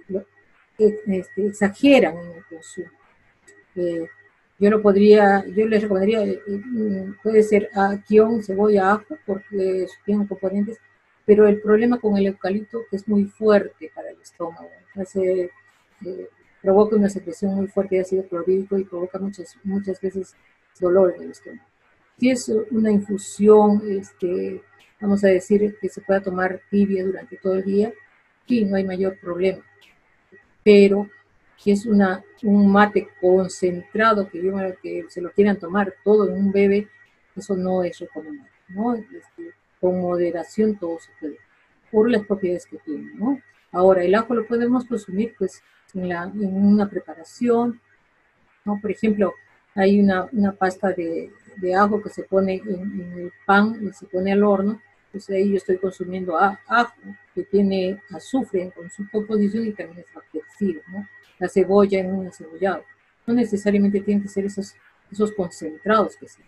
este, exageran en el consumo. Eh, yo lo podría, yo les recomendaría, eh, eh, puede ser a quión, cebolla, ajo, porque tienen componentes, pero el problema con el eucalipto es muy fuerte para el estómago. Hace, provoca una secreción muy fuerte de ácido clorhídrico y provoca muchas, muchas veces dolor en el estómago. Si es una infusión, este, vamos a decir, que se pueda tomar tibia durante todo el día, no hay mayor problema. Pero si es una, un mate concentrado que, que se lo quieran tomar todo en un bebé, eso no es recomendable, ¿no? Este, con moderación todo se puede, por las propiedades que tiene, ¿no? Ahora, el ajo lo podemos consumir, pues, en, la, en una preparación, ¿no? Por ejemplo, hay una, una pasta de, de ajo que se pone en, el pan y se pone al horno, pues ahí yo estoy consumiendo ajo que tiene azufre con su composición y también es bactericida, ¿no? La cebolla en un cebollado. No necesariamente tienen que ser esos, esos concentrados que se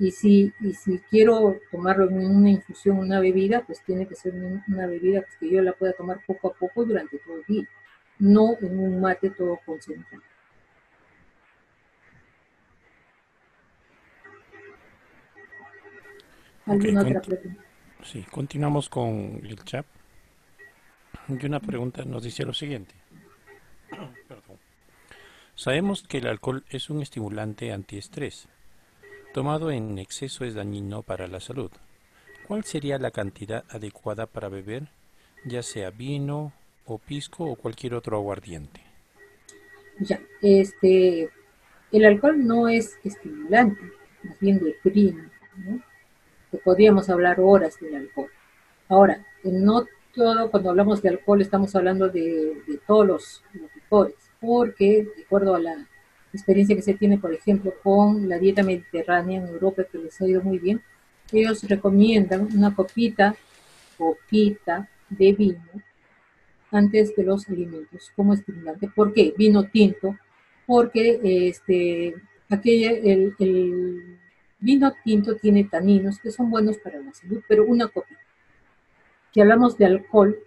y si, y si quiero tomarlo en una infusión, una bebida, pues tiene que ser una bebida pues, que yo la pueda tomar poco a poco durante todo el día, no en un mate todo concentrado. Sí, continuamos con el chat. Y una pregunta nos dice lo siguiente. Sabemos que el alcohol es un estimulante antiestrés. Tomado en exceso es dañino para la salud. ¿cuál sería la cantidad adecuada para beber, ya sea vino o pisco o cualquier otro aguardiente? Ya, este, el alcohol no es estimulante, más bien deprime, podríamos hablar horas del alcohol. Ahora, no todo, cuando hablamos de alcohol, estamos hablando de, todos los, licores, porque, de acuerdo a la experiencia que se tiene, por ejemplo, con la dieta mediterránea en Europa, que les ha ido muy bien, ellos recomiendan una copita, copita de vino antes de los alimentos como estimulante. ¿Por qué? Vino tinto, porque este, aquella, el, el vino tinto tiene taninos que son buenos para la salud, pero una copita si hablamos de alcohol,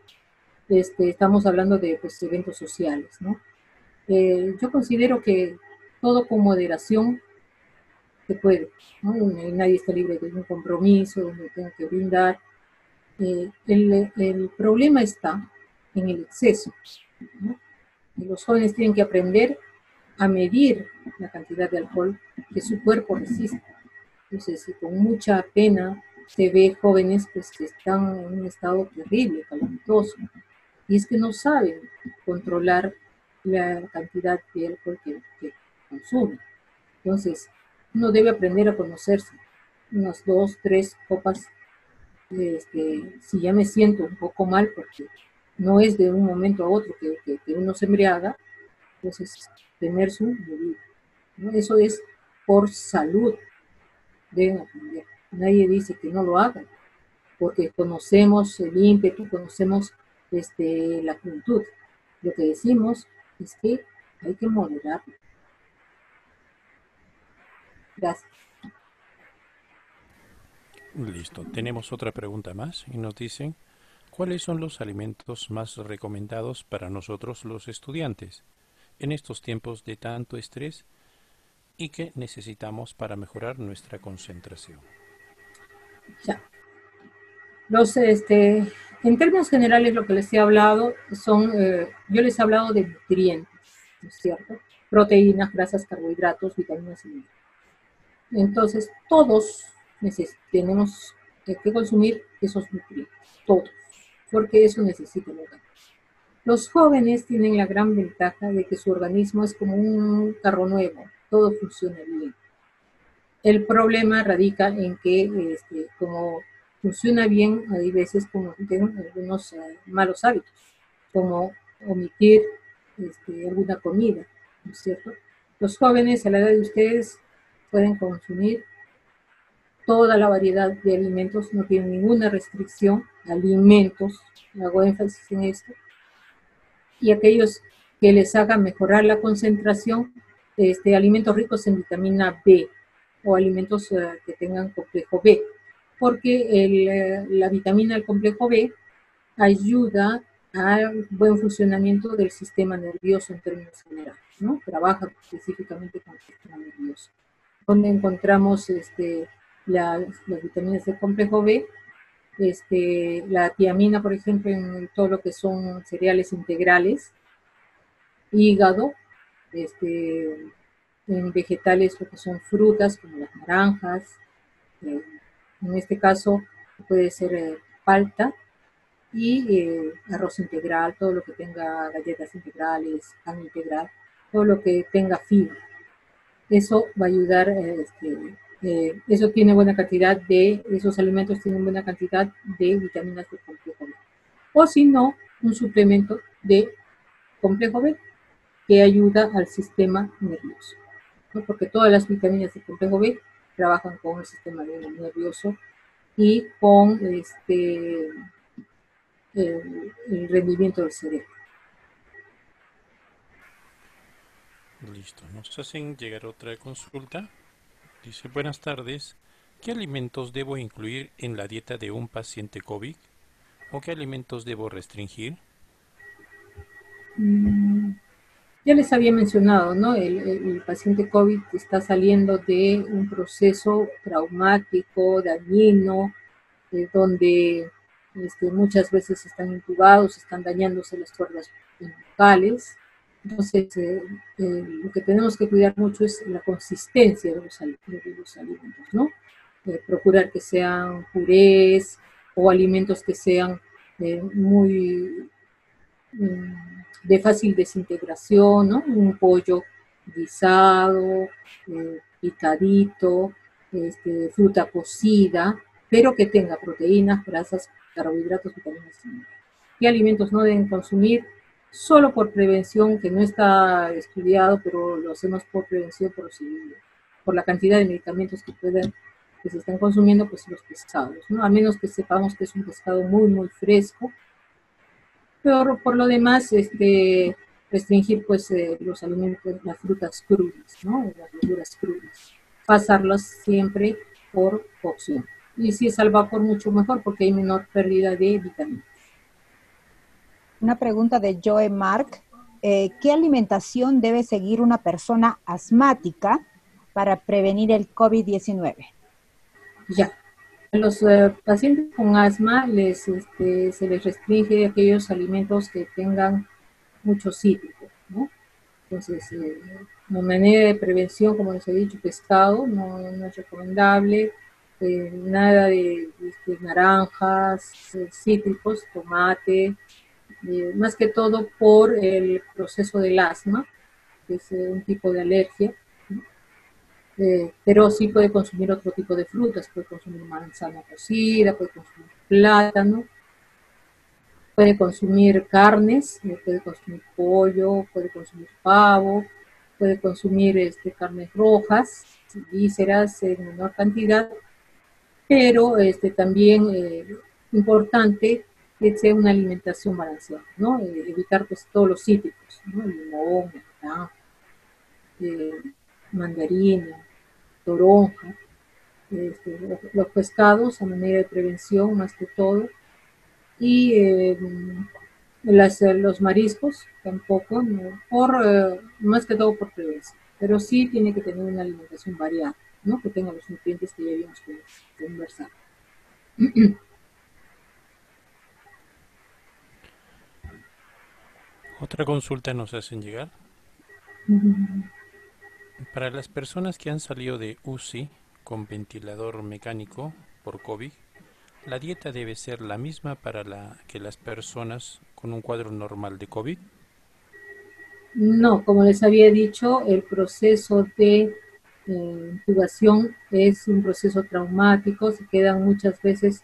este, estamos hablando de pues, eventos sociales, ¿no? Eh, yo considero que todo con moderación se puede, ¿no? Nadie está libre de un compromiso, donde tenga que brindar. Eh, el, el, problema está en el exceso, ¿no? Y los jóvenes tienen que aprender a medir la cantidad de alcohol que su cuerpo resiste. Entonces, con mucha pena se ve jóvenes pues, que están en un estado terrible, calamitoso, y es que no saben controlar la cantidad de alcohol que, que consumen. Entonces, uno debe aprender a conocerse. Unas dos, tres copas, este, si ya me siento un poco mal, porque no es de un momento a otro que, que, uno se embriaga, entonces tener su bebida. Eso es por salud. Deben aprender. Nadie dice que no lo hagan, porque conocemos el ímpetu, conocemos este, la juventud. Lo que decimos es que hay que moderarlo. Gracias. Listo. Tenemos otra pregunta más y nos dicen, ¿cuáles son los alimentos más recomendados para nosotros los estudiantes en estos tiempos de tanto estrés y que necesitamos para mejorar nuestra concentración? Ya. Los, este, en términos generales, lo que les he hablado son, eh, yo les he hablado de nutrientes, ¿no es cierto? Proteínas, grasas, carbohidratos, vitaminas y minerales. Entonces, todos tenemos que consumir esos nutrientes, todos, porque eso necesita el organismo. Los jóvenes tienen la gran ventaja de que su organismo es como un carro nuevo, todo funciona bien. El problema radica en que, este, como funciona bien, hay veces como tienen algunos eh, malos hábitos, como omitir este, alguna comida, ¿no es cierto? Los jóvenes a la edad de ustedes pueden consumir toda la variedad de alimentos, no tienen ninguna restricción, alimentos, hago énfasis en esto, y aquellos que les hagan mejorar la concentración, este, alimentos ricos en vitamina B, o alimentos eh, que tengan complejo B, porque eh, la vitamina del complejo B ayuda al buen funcionamiento del sistema nervioso en términos generales, ¿no? Trabaja específicamente con el sistema nervioso. Donde encontramos este, las, vitaminas del complejo B, este, la tiamina, por ejemplo, en todo lo que son cereales integrales, hígado, este, en vegetales lo que son frutas como las naranjas, eh, en este caso puede ser eh, palta y eh, arroz integral, todo lo que tenga galletas integrales, pan integral, todo lo que tenga fibra. Eso va a ayudar, este, eso tiene buena cantidad de, esos alimentos tienen buena cantidad de vitaminas del complejo B. O si no, un suplemento de complejo B que ayuda al sistema nervioso porque todas las vitaminas del complejo B trabajan con el sistema nervioso y con este, el, rendimiento del cerebro. Listo, nos hacen llegar otra consulta. Dice, buenas tardes, ¿qué alimentos debo incluir en la dieta de un paciente COVID? ¿O qué alimentos debo restringir? Mm, ya les había mencionado, ¿no? El, paciente COVID está saliendo de un proceso traumático, dañino, eh, donde este, muchas veces están intubados, están dañándose las cuerdas vocales. Entonces, eh, eh, lo que tenemos que cuidar mucho es la consistencia de los, alimentos, ¿no? procurar que sean purés o alimentos que sean muy de fácil desintegración. Un pollo guisado, eh, picadito, este, fruta cocida, pero que tenga proteínas, grasas, carbohidratos, vitaminas ¿Qué alimentos no deben consumir? Solo por prevención, que no está estudiado, pero lo hacemos por prevención, por, por la cantidad de medicamentos que se están consumiendo, pues los pescados, ¿no? A menos que sepamos que es un pescado muy, muy fresco. Pero por lo demás, este, restringir pues eh, los alimentos, las frutas crudas, ¿no? Las verduras crudas. Pasarlas siempre por cocción. Y si es al vapor, mucho mejor porque hay menor pérdida de vitaminas. Una pregunta de Joe Mark. Eh, ¿Qué alimentación debe seguir una persona asmática para prevenir el COVID-19? Ya. Los eh, pacientes con asma les, este, se les restringe aquellos alimentos que tengan muchos cítricos, ¿no? Entonces, eh, de manera de prevención, como les he dicho, pescado no, es recomendable, eh, nada de, de, naranjas, cítricos, tomate, más que todo por el proceso del asma, que es un tipo de alergia. Eh, pero sí puede consumir otro tipo de frutas, puede consumir manzana cocida, puede consumir plátano, puede consumir carnes, eh, puede consumir pollo, puede consumir pavo, puede consumir este, carnes rojas, vísceras en menor cantidad, pero este, también eh, importante que sea una alimentación balanceada, ¿no? evitar pues todos los cítricos, ¿no? limón, naranja, mandarina, toronja, este, los, pescados a manera de prevención más que todo, y eh, los mariscos tampoco, por, eh, más que todo por prevención, pero sí tiene que tener una alimentación variada, ¿no? que tenga los nutrientes que ya habíamos conversado. Otra consulta nos hacen llegar. Para las personas que han salido de UCI con ventilador mecánico por COVID, ¿la dieta debe ser la misma para la, que las personas con un cuadro normal de COVID? No, como les había dicho, el proceso de eh, intubación es un proceso traumático, se quedan muchas veces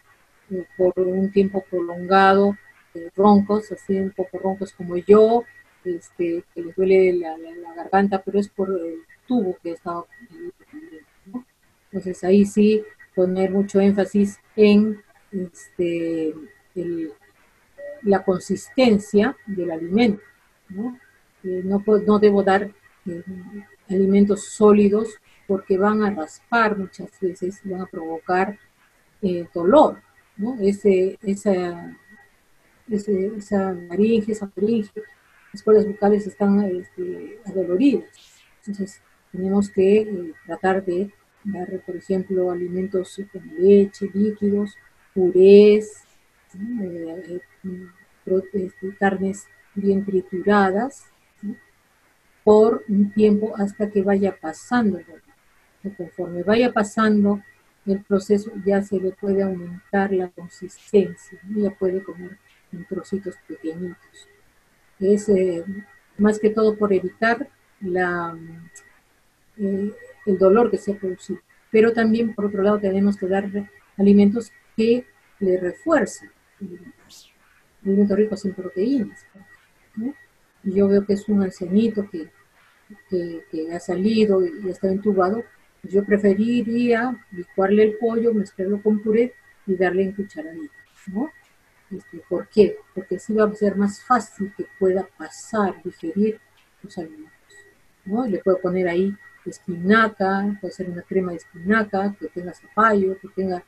eh, por un tiempo prolongado eh, roncos, así un poco roncos como yo, este, que les duele la, garganta, pero es por el tubo que estaba. Entonces ahí sí poner mucho énfasis en este, la consistencia del alimento. No, eh, no, debo dar eh, alimentos sólidos porque van a raspar muchas veces, van a provocar eh, dolor. ¿no? Ese, esa, ese, esa laringe, esa faringe, las cuerdas bucales están este, adoloridas. Entonces, tenemos que eh, tratar de dar, por ejemplo, alimentos como leche, líquidos, purés, eh, este, carnes bien trituradas, por un tiempo hasta que vaya pasando. conforme vaya pasando el proceso, ya se le puede aumentar la consistencia, ya puede comer en trocitos pequeñitos. Es eh, más que todo por evitar la, el dolor que se ha producido. Pero también, por otro lado, tenemos que dar alimentos que le refuercen, alimentos ricos en proteínas. Y yo veo que es un ancianito que, que, ha salido y está entubado, yo preferiría licuarle el pollo, mezclarlo con puré y darle en cucharadita, ¿no? Este, ¿Por qué? Porque así va a ser más fácil que pueda pasar, digerir los alimentos. ¿no? Le puedo poner ahí espinaca, puede ser una crema de espinaca, que tenga zapallo, que tenga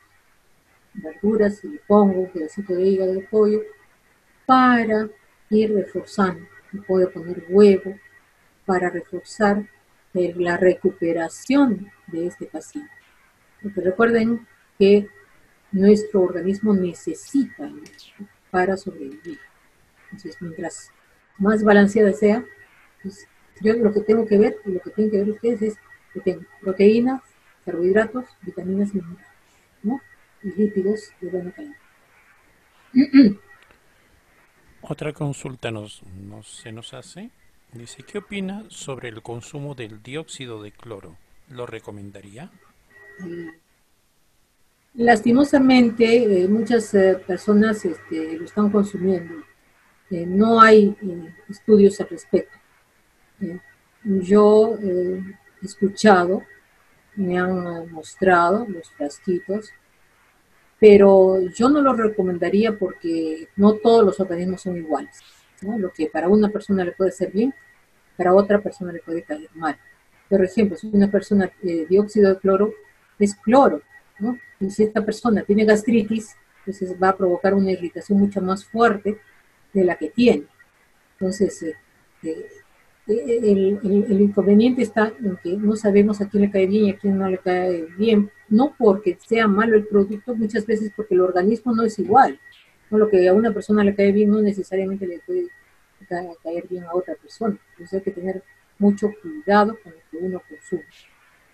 verduras, y le pongo un pedacito de hígado de pollo, para ir reforzando. Puedo poner huevo para reforzar la recuperación de este paciente. Porque recuerden que nuestro organismo necesita para sobrevivir. Entonces, mientras más balanceada sea, pues, yo lo que tengo que ver, y lo que tienen que ver ustedes es que tengo proteínas, carbohidratos, vitaminas y minerales. y lípidos de buena calidad. Otra consulta nos, se nos hace. Dice, ¿qué opina sobre el consumo del dióxido de cloro? ¿Lo recomendaría? Lastimosamente, eh, muchas eh, personas este, lo están consumiendo. Eh, no hay estudios al respecto. Yo he escuchado, me han mostrado los frasquitos, pero yo no lo recomendaría porque no todos los organismos son iguales. Lo que para una persona le puede ser bien, para otra persona le puede caer mal. Por ejemplo, si una persona eh, dióxido de cloro es cloro. Y si esta persona tiene gastritis, entonces va a provocar una irritación mucho más fuerte de la que tiene. Entonces, eh, eh, el, el, inconveniente está en que no sabemos a quién le cae bien y a quién no le cae bien, no porque sea malo el producto, muchas veces porque el organismo no es igual. ¿no? Lo que a una persona le cae bien no necesariamente le puede caer bien a otra persona. Entonces hay que tener mucho cuidado con lo que uno consume.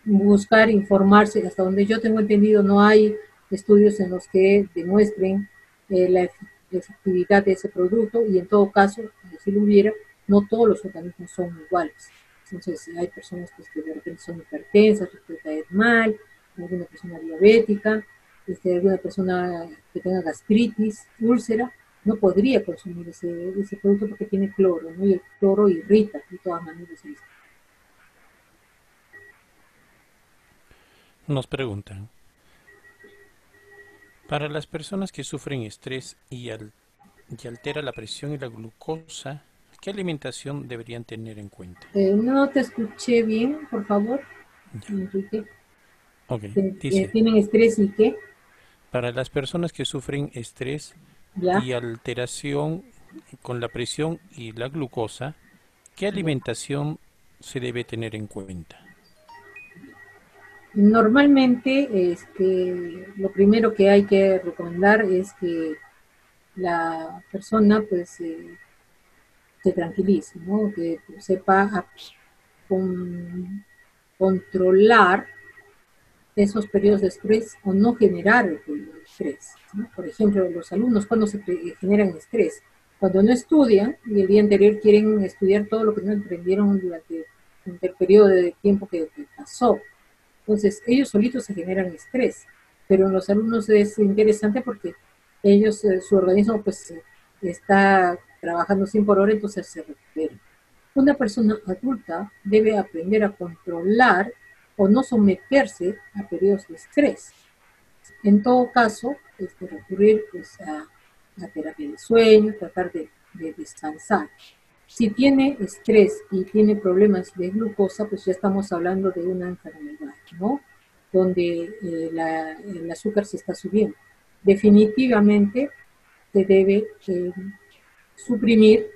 Buscar informarse, hasta donde yo tengo entendido, no hay estudios en los que demuestren eh, la efectividad de ese producto y en todo caso, si lo hubiera, no todos los organismos son iguales. Entonces, hay personas pues, que de repente son hipertensas, puede caer mal, alguna persona diabética, este, alguna persona que tenga gastritis, úlcera, no podría consumir ese, ese producto porque tiene cloro, ¿no? Y el cloro irrita de todas maneras. Nos preguntan, para las personas que sufren estrés y, al, y altera la presión y la glucosa, ¿Qué alimentación deberían tener en cuenta? Eh, no te escuché bien, por favor, Enrique. Okay, eh, ¿Tienen estrés y qué? Para las personas que sufren estrés y alteración con la presión y la glucosa, ¿qué alimentación se debe tener en cuenta? Normalmente, este, lo primero que hay que recomendar es que la persona, pues, eh, se tranquilice, ¿no? que sepa controlar esos periodos de estrés o no generar el periodo de estrés. Por ejemplo, los alumnos cuando se generan estrés, cuando no estudian y el día anterior quieren estudiar todo lo que no aprendieron durante, el periodo de tiempo que, pasó. Entonces, ellos solitos se generan estrés, pero en los alumnos es interesante porque ellos, eh, su organismo pues está trabajando 100 por hora, entonces se recupera. Una persona adulta debe aprender a controlar o no someterse a periodos de estrés. En todo caso, este, recurrir pues, a la terapia de sueño, tratar de, descansar. Si tiene estrés y tiene problemas de glucosa, pues ya estamos hablando de una enfermedad, ¿no? Donde eh, el azúcar se está subiendo. Definitivamente se debe eh, suprimir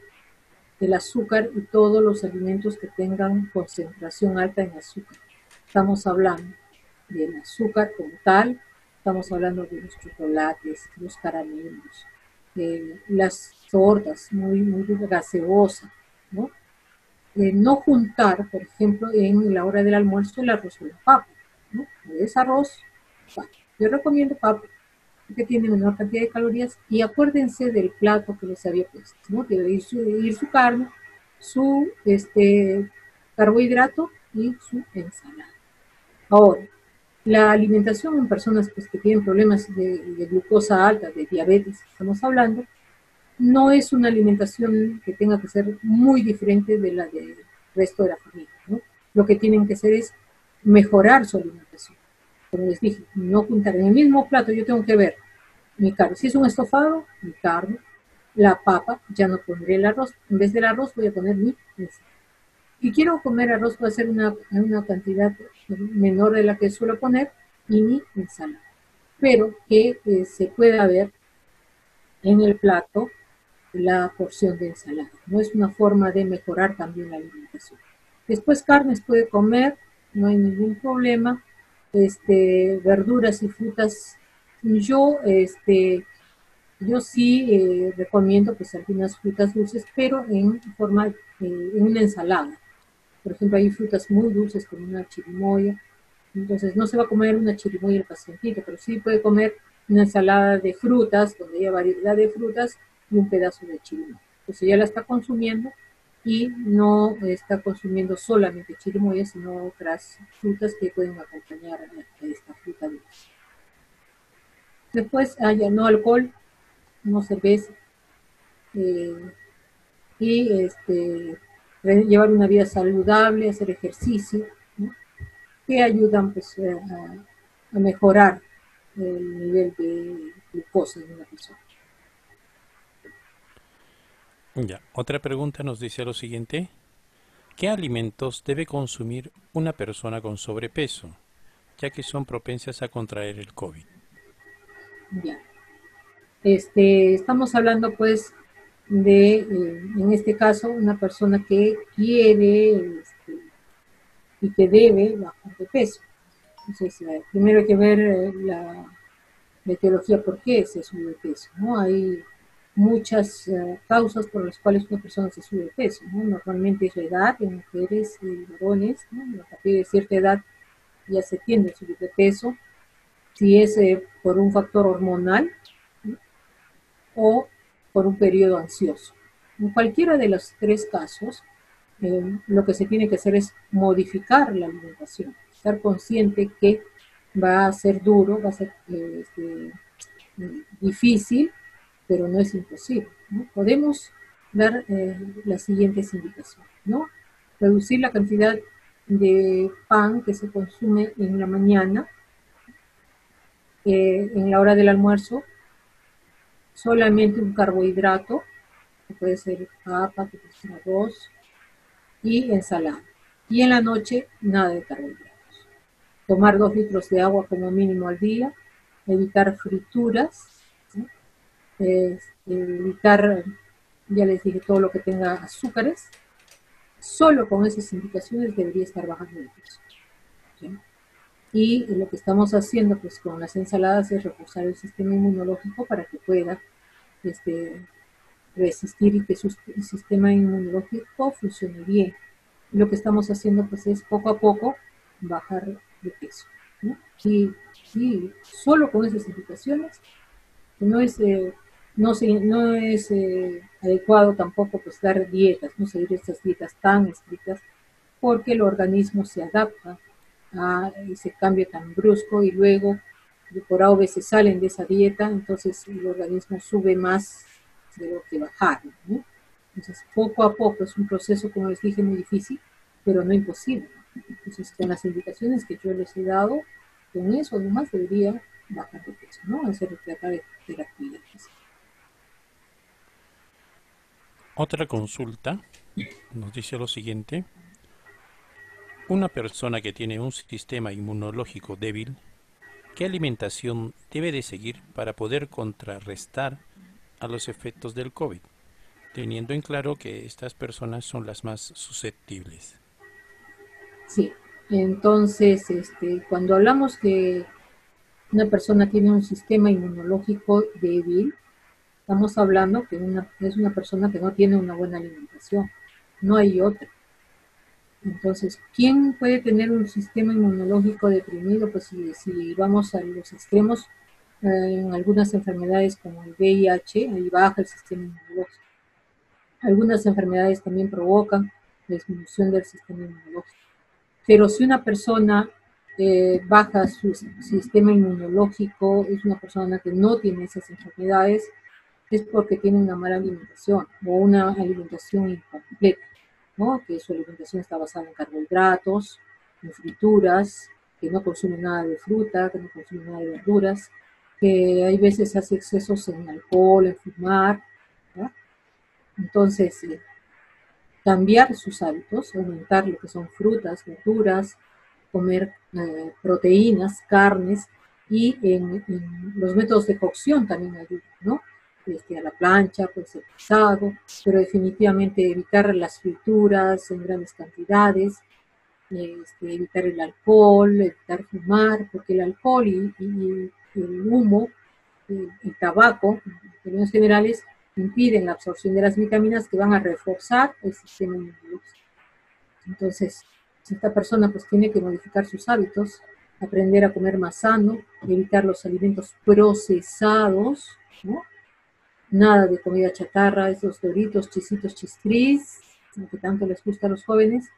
el azúcar y todos los alimentos que tengan concentración alta en azúcar. Estamos hablando del azúcar como tal, estamos hablando de los chocolates, los caramelos, las tortas muy, muy gaseosas, ¿no? no juntar, por ejemplo, en la hora del almuerzo el arroz o la papa. Es arroz, yo recomiendo papa, que tiene menor cantidad de calorías y acuérdense del plato que les había puesto, ¿no? Debe ir su, carne, su este, carbohidrato y su ensalada. Ahora, la alimentación en personas pues, que tienen problemas de, glucosa alta, de diabetes, estamos hablando, no es una alimentación que tenga que ser muy diferente de la del resto de la familia. ¿no? Lo que tienen que hacer es mejorar su alimentación como les dije, no juntar en el mismo plato, yo tengo que ver mi carne. Si es un estofado, mi carne, la papa, ya no pondré el arroz. En vez del arroz voy a poner mi ensalada. Y quiero comer arroz, voy a hacer una, una cantidad menor de la que suelo poner y mi ensalada. Pero que eh, se pueda ver en el plato la porción de ensalada. No es una forma de mejorar también la alimentación. Después carnes puede comer, no hay ningún problema este, verduras y frutas. Yo, este, yo sí eh, recomiendo pues algunas frutas dulces, pero en forma, eh, en una ensalada. Por ejemplo, hay frutas muy dulces como una chirimoya. Entonces, no se va a comer una chirimoya el pacientito, pero sí puede comer una ensalada de frutas, donde haya variedad de frutas y un pedazo de chirimoya. Entonces ya la está consumiendo y no está consumiendo solamente chirimoya, sino otras frutas que pueden acompañar a esta fruta. Después haya no alcohol, no cerveza, eh, y este, llevar una vida saludable, hacer ejercicio, que ayudan pues, a, a mejorar el nivel de glucosa de una persona. Ya, otra pregunta nos dice lo siguiente. ¿Qué alimentos debe consumir una persona con sobrepeso, ya que son propensas a contraer el COVID? Ya. Este, estamos hablando pues de, eh, en este caso, una persona que quiere este, y que debe bajar de peso. Entonces, eh, primero hay que ver eh, la, etiología por qué se sube de peso. ¿no? Hay muchas causas por las cuales una persona se sube de peso. ¿no? Normalmente es la edad, en mujeres y varones, a partir de cierta edad ya se tiende a subir de peso. Si es por un factor hormonal o por un periodo ansioso. En cualquiera de los tres casos, eh, lo que se tiene que hacer es modificar la alimentación, estar consciente que va a ser duro, va a ser eh, este, difícil, pero no es imposible. Podemos dar eh, las siguientes indicaciones. Reducir la cantidad de pan que se consume en la mañana, en la hora del almuerzo, solamente un carbohidrato, que puede ser papa, que puede ser arroz, y ensalada. Y en la noche, nada de carbohidratos. Tomar dos litros de agua como mínimo al día, evitar frituras, evitar, ya les dije, todo lo que tenga azúcares. Solo con esas indicaciones debería estar bajando el peso. Y lo que estamos haciendo pues, con las ensaladas es reforzar el sistema inmunológico para que pueda este, resistir y que su sistema inmunológico funcione bien. Lo que estamos haciendo pues, es poco a poco bajar de peso. Y, solo con esas indicaciones, no es, eh, no, no es eh, adecuado tampoco pues, dar dietas, no seguir estas dietas tan estrictas, porque el organismo se adapta a ese cambio tan brusco y luego por A veces salen de esa dieta, entonces el organismo sube más de lo que bajaron. Entonces, poco a poco es un proceso, como les dije, muy difícil, pero no imposible. Entonces, con las indicaciones que yo les he dado, con eso además debería bajar de peso, ¿no? Hacer tratar de, de la Otra consulta nos dice lo siguiente. Una persona que tiene un sistema inmunológico débil, ¿qué alimentación debe de seguir para poder contrarrestar a los efectos del COVID? Teniendo en claro que estas personas son las más susceptibles. Sí, entonces este, cuando hablamos que una persona tiene un sistema inmunológico débil, estamos hablando que una, es una persona que no tiene una buena alimentación. No hay otra. Entonces, ¿quién puede tener un sistema inmunológico deprimido? Pues si, vamos a los extremos, eh, en algunas enfermedades como el VIH, ahí baja el sistema inmunológico. Algunas enfermedades también provocan disminución del sistema inmunológico. Pero si una persona eh, baja su sistema inmunológico, es una persona que no tiene esas enfermedades, es porque tiene una mala alimentación o una alimentación incompleta que su alimentación está basada en carbohidratos, en frituras, que no consume nada de fruta, que no consume nada de verduras, que hay veces hace excesos en alcohol, en fumar. Entonces, eh, cambiar sus hábitos, aumentar lo que son frutas, verduras, comer eh, proteínas, carnes y en, los métodos de cocción también ayudan, ¿no? Este, a la plancha, puede ser pesado, pero definitivamente evitar las frituras en grandes cantidades, este, evitar el alcohol, evitar fumar, porque el alcohol y, el humo, el, tabaco, en términos generales, impiden la absorción de las vitaminas que van a reforzar el sistema inmunológico. Entonces, si esta persona pues tiene que modificar sus hábitos aprender a comer más sano, evitar los alimentos procesados, ¿no? Nada de comida chatarra, esos doritos, chisitos, chistris, que tanto les gusta a los jóvenes,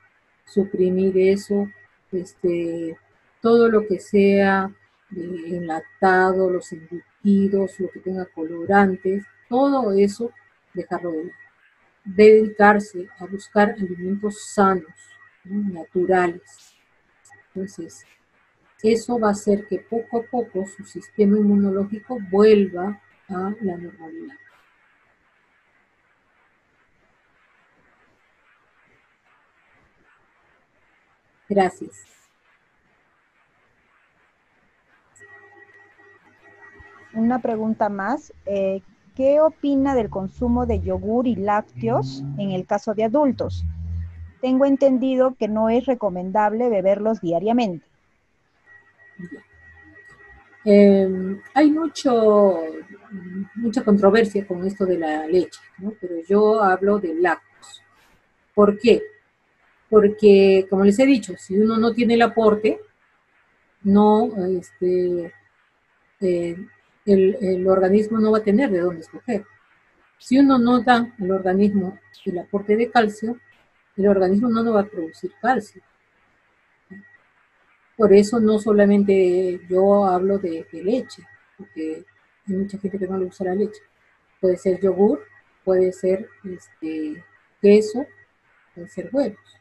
suprimir eso, este, todo lo que sea enlatado, los embutidos, lo que tenga colorantes, todo eso, dejarlo de lado. Dedicarse a buscar alimentos sanos, naturales. Entonces, eso va a hacer que poco a poco su sistema inmunológico vuelva a la normalidad. Gracias. Una pregunta más. Eh, ¿Qué opina del consumo de yogur y lácteos en el caso de adultos? Tengo entendido que no es recomendable beberlos diariamente. Em, hay mucho, mucha controversia con esto de la leche, pero yo hablo de lácteos. ¿Por qué? Porque, como les he dicho, si uno no tiene el aporte, no, este, eh, el, organismo no va a tener de dónde escoger. Si uno no da al organismo el aporte de calcio, el organismo no, no va a producir calcio. Por eso no solamente yo hablo de, leche, porque hay mucha gente que no le gusta la leche. Puede ser yogur, puede ser este, queso, puede ser huevos.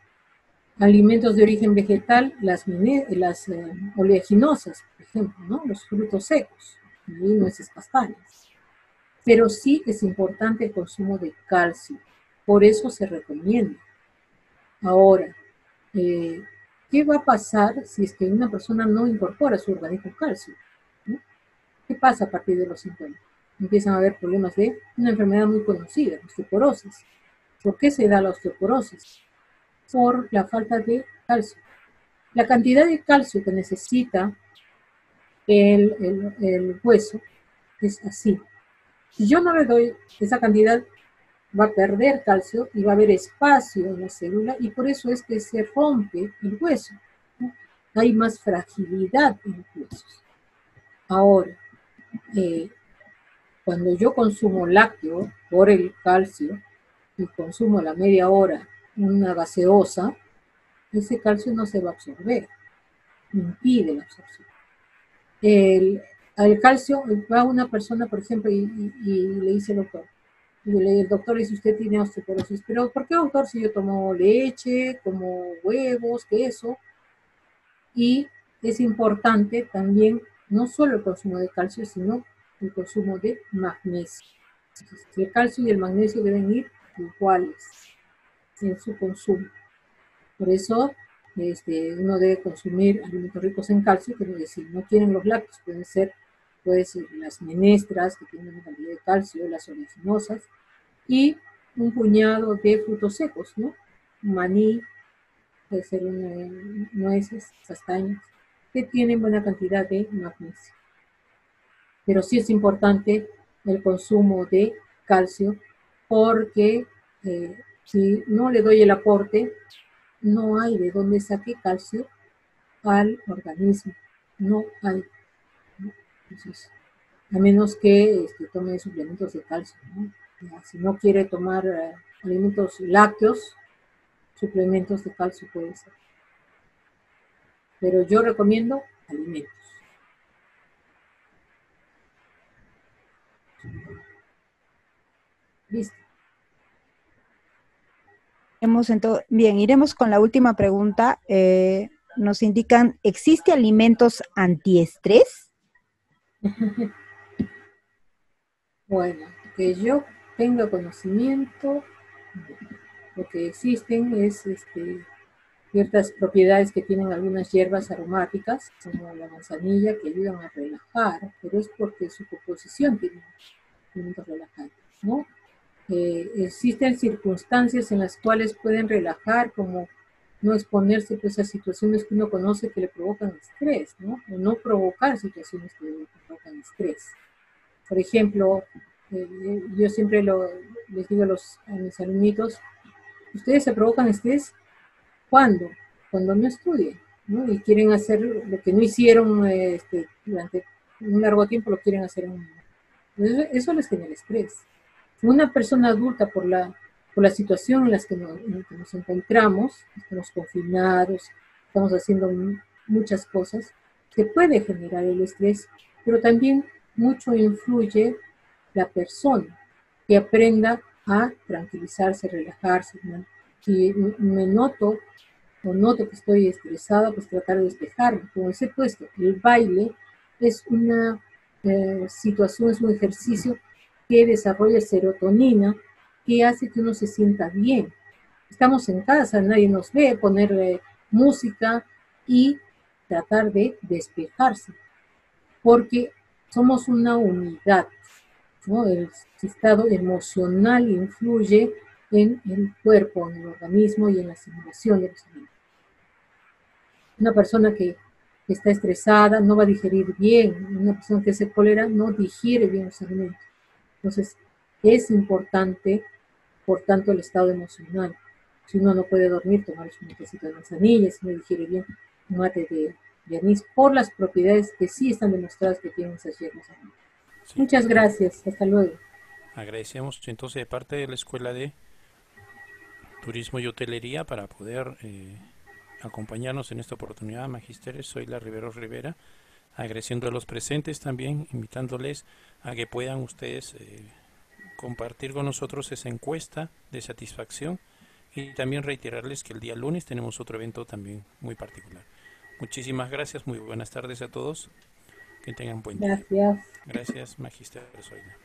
Alimentos de origen vegetal, las, eh, oleaginosas, por ejemplo, ¿no? los frutos secos, nueces castañas. Pero sí es importante el consumo de calcio, por eso se recomienda. Ahora, eh, ¿Qué va a pasar si es que una persona no incorpora a su organismo calcio? ¿Qué pasa a partir de los 50? Empiezan a haber problemas de una enfermedad muy conocida, osteoporosis. ¿Por qué se da la osteoporosis? Por la falta de calcio. La cantidad de calcio que necesita el, el hueso es así. Si yo no le doy esa cantidad va a perder calcio y va a haber espacio en la célula y por eso es que se rompe el hueso. Hay más fragilidad en los huesos. Ahora, eh, cuando yo consumo lácteo por el calcio y consumo a la media hora una gaseosa, ese calcio no se va a absorber, impide la absorción. El, calcio va una persona, por ejemplo, y, le dice el doctor, el doctor dice, usted tiene osteoporosis, pero ¿por qué doctor si yo tomo leche, como huevos, queso? Y es importante también no solo el consumo de calcio, sino el consumo de magnesio. el calcio y el magnesio deben ir iguales en su consumo. Por eso este, uno debe consumir alimentos ricos en calcio, pero decir, no quieren los lácteos, pueden ser pues las menestras que tienen una cantidad de calcio, las oleaginosas, y un puñado de frutos secos, ¿no? Maní, puede ser nueces, castañas, que tienen buena cantidad de magnesio. Pero sí es importante el consumo de calcio porque eh, si no le doy el aporte, no hay de dónde saque calcio al organismo. No hay a menos que este, tome suplementos de calcio. Si no quiere tomar eh, alimentos lácteos, suplementos de calcio puede ser. Pero yo recomiendo alimentos. Listo. Bien, iremos con la última pregunta. Eh, nos indican, ¿existe alimentos antiestrés? bueno, que yo tenga conocimiento, lo que existen es este, ciertas propiedades que tienen algunas hierbas aromáticas, como la manzanilla, que ayudan a relajar, pero es porque su composición tiene elementos relajantes, ¿no? Eh, existen circunstancias en las cuales pueden relajar, como no exponerse pues, a situaciones que uno conoce que le provocan estrés, ¿no? O no provocar situaciones que le provocan estrés. Por ejemplo, eh, yo siempre les digo a, los, a mis alumnitos, ustedes se provocan estrés ¿cuándo? Cuando no estudien. y quieren hacer lo que no hicieron este, durante un largo tiempo, lo quieren hacer en un eso, eso les genera estrés. Una persona adulta por la, por la situación en la que nos, encontramos, estamos confinados, estamos haciendo muchas cosas, se puede generar el estrés, pero también mucho influye la persona que aprenda a tranquilizarse, relajarse. Si me noto o noto que estoy estresada, pues tratar de despejarme. Como les he puesto, el baile es una eh, situación, es un ejercicio que desarrolla serotonina, que hace que uno se sienta bien. Estamos en casa, nadie nos ve, poner música y tratar de despejarse, porque somos una unidad. El estado emocional influye en el cuerpo, en el organismo y en la simulación de los alimentos. Una persona que está estresada no va a digerir bien, una persona que se cólera no digiere bien los alimentos. Entonces, es importante, por tanto, el estado emocional. Si uno no puede dormir, tomar un necesito de manzanilla, si no digiere bien, un mate de, de, anís, por las propiedades que sí están demostradas que tienen esas hierbas. Muchas gracias, hasta luego. Agradecemos entonces de parte de la Escuela de Turismo y Hotelería para poder eh, acompañarnos en esta oportunidad, Magisteres. Soy la Rivero Rivera, agradeciendo a los presentes también, invitándoles a que puedan ustedes eh, compartir con nosotros esa encuesta de satisfacción y también reiterarles que el día lunes tenemos otro evento también muy particular. Muchísimas gracias, muy buenas tardes a todos. Que tengan buen día. Gracias. Gracias, Magister Soyna.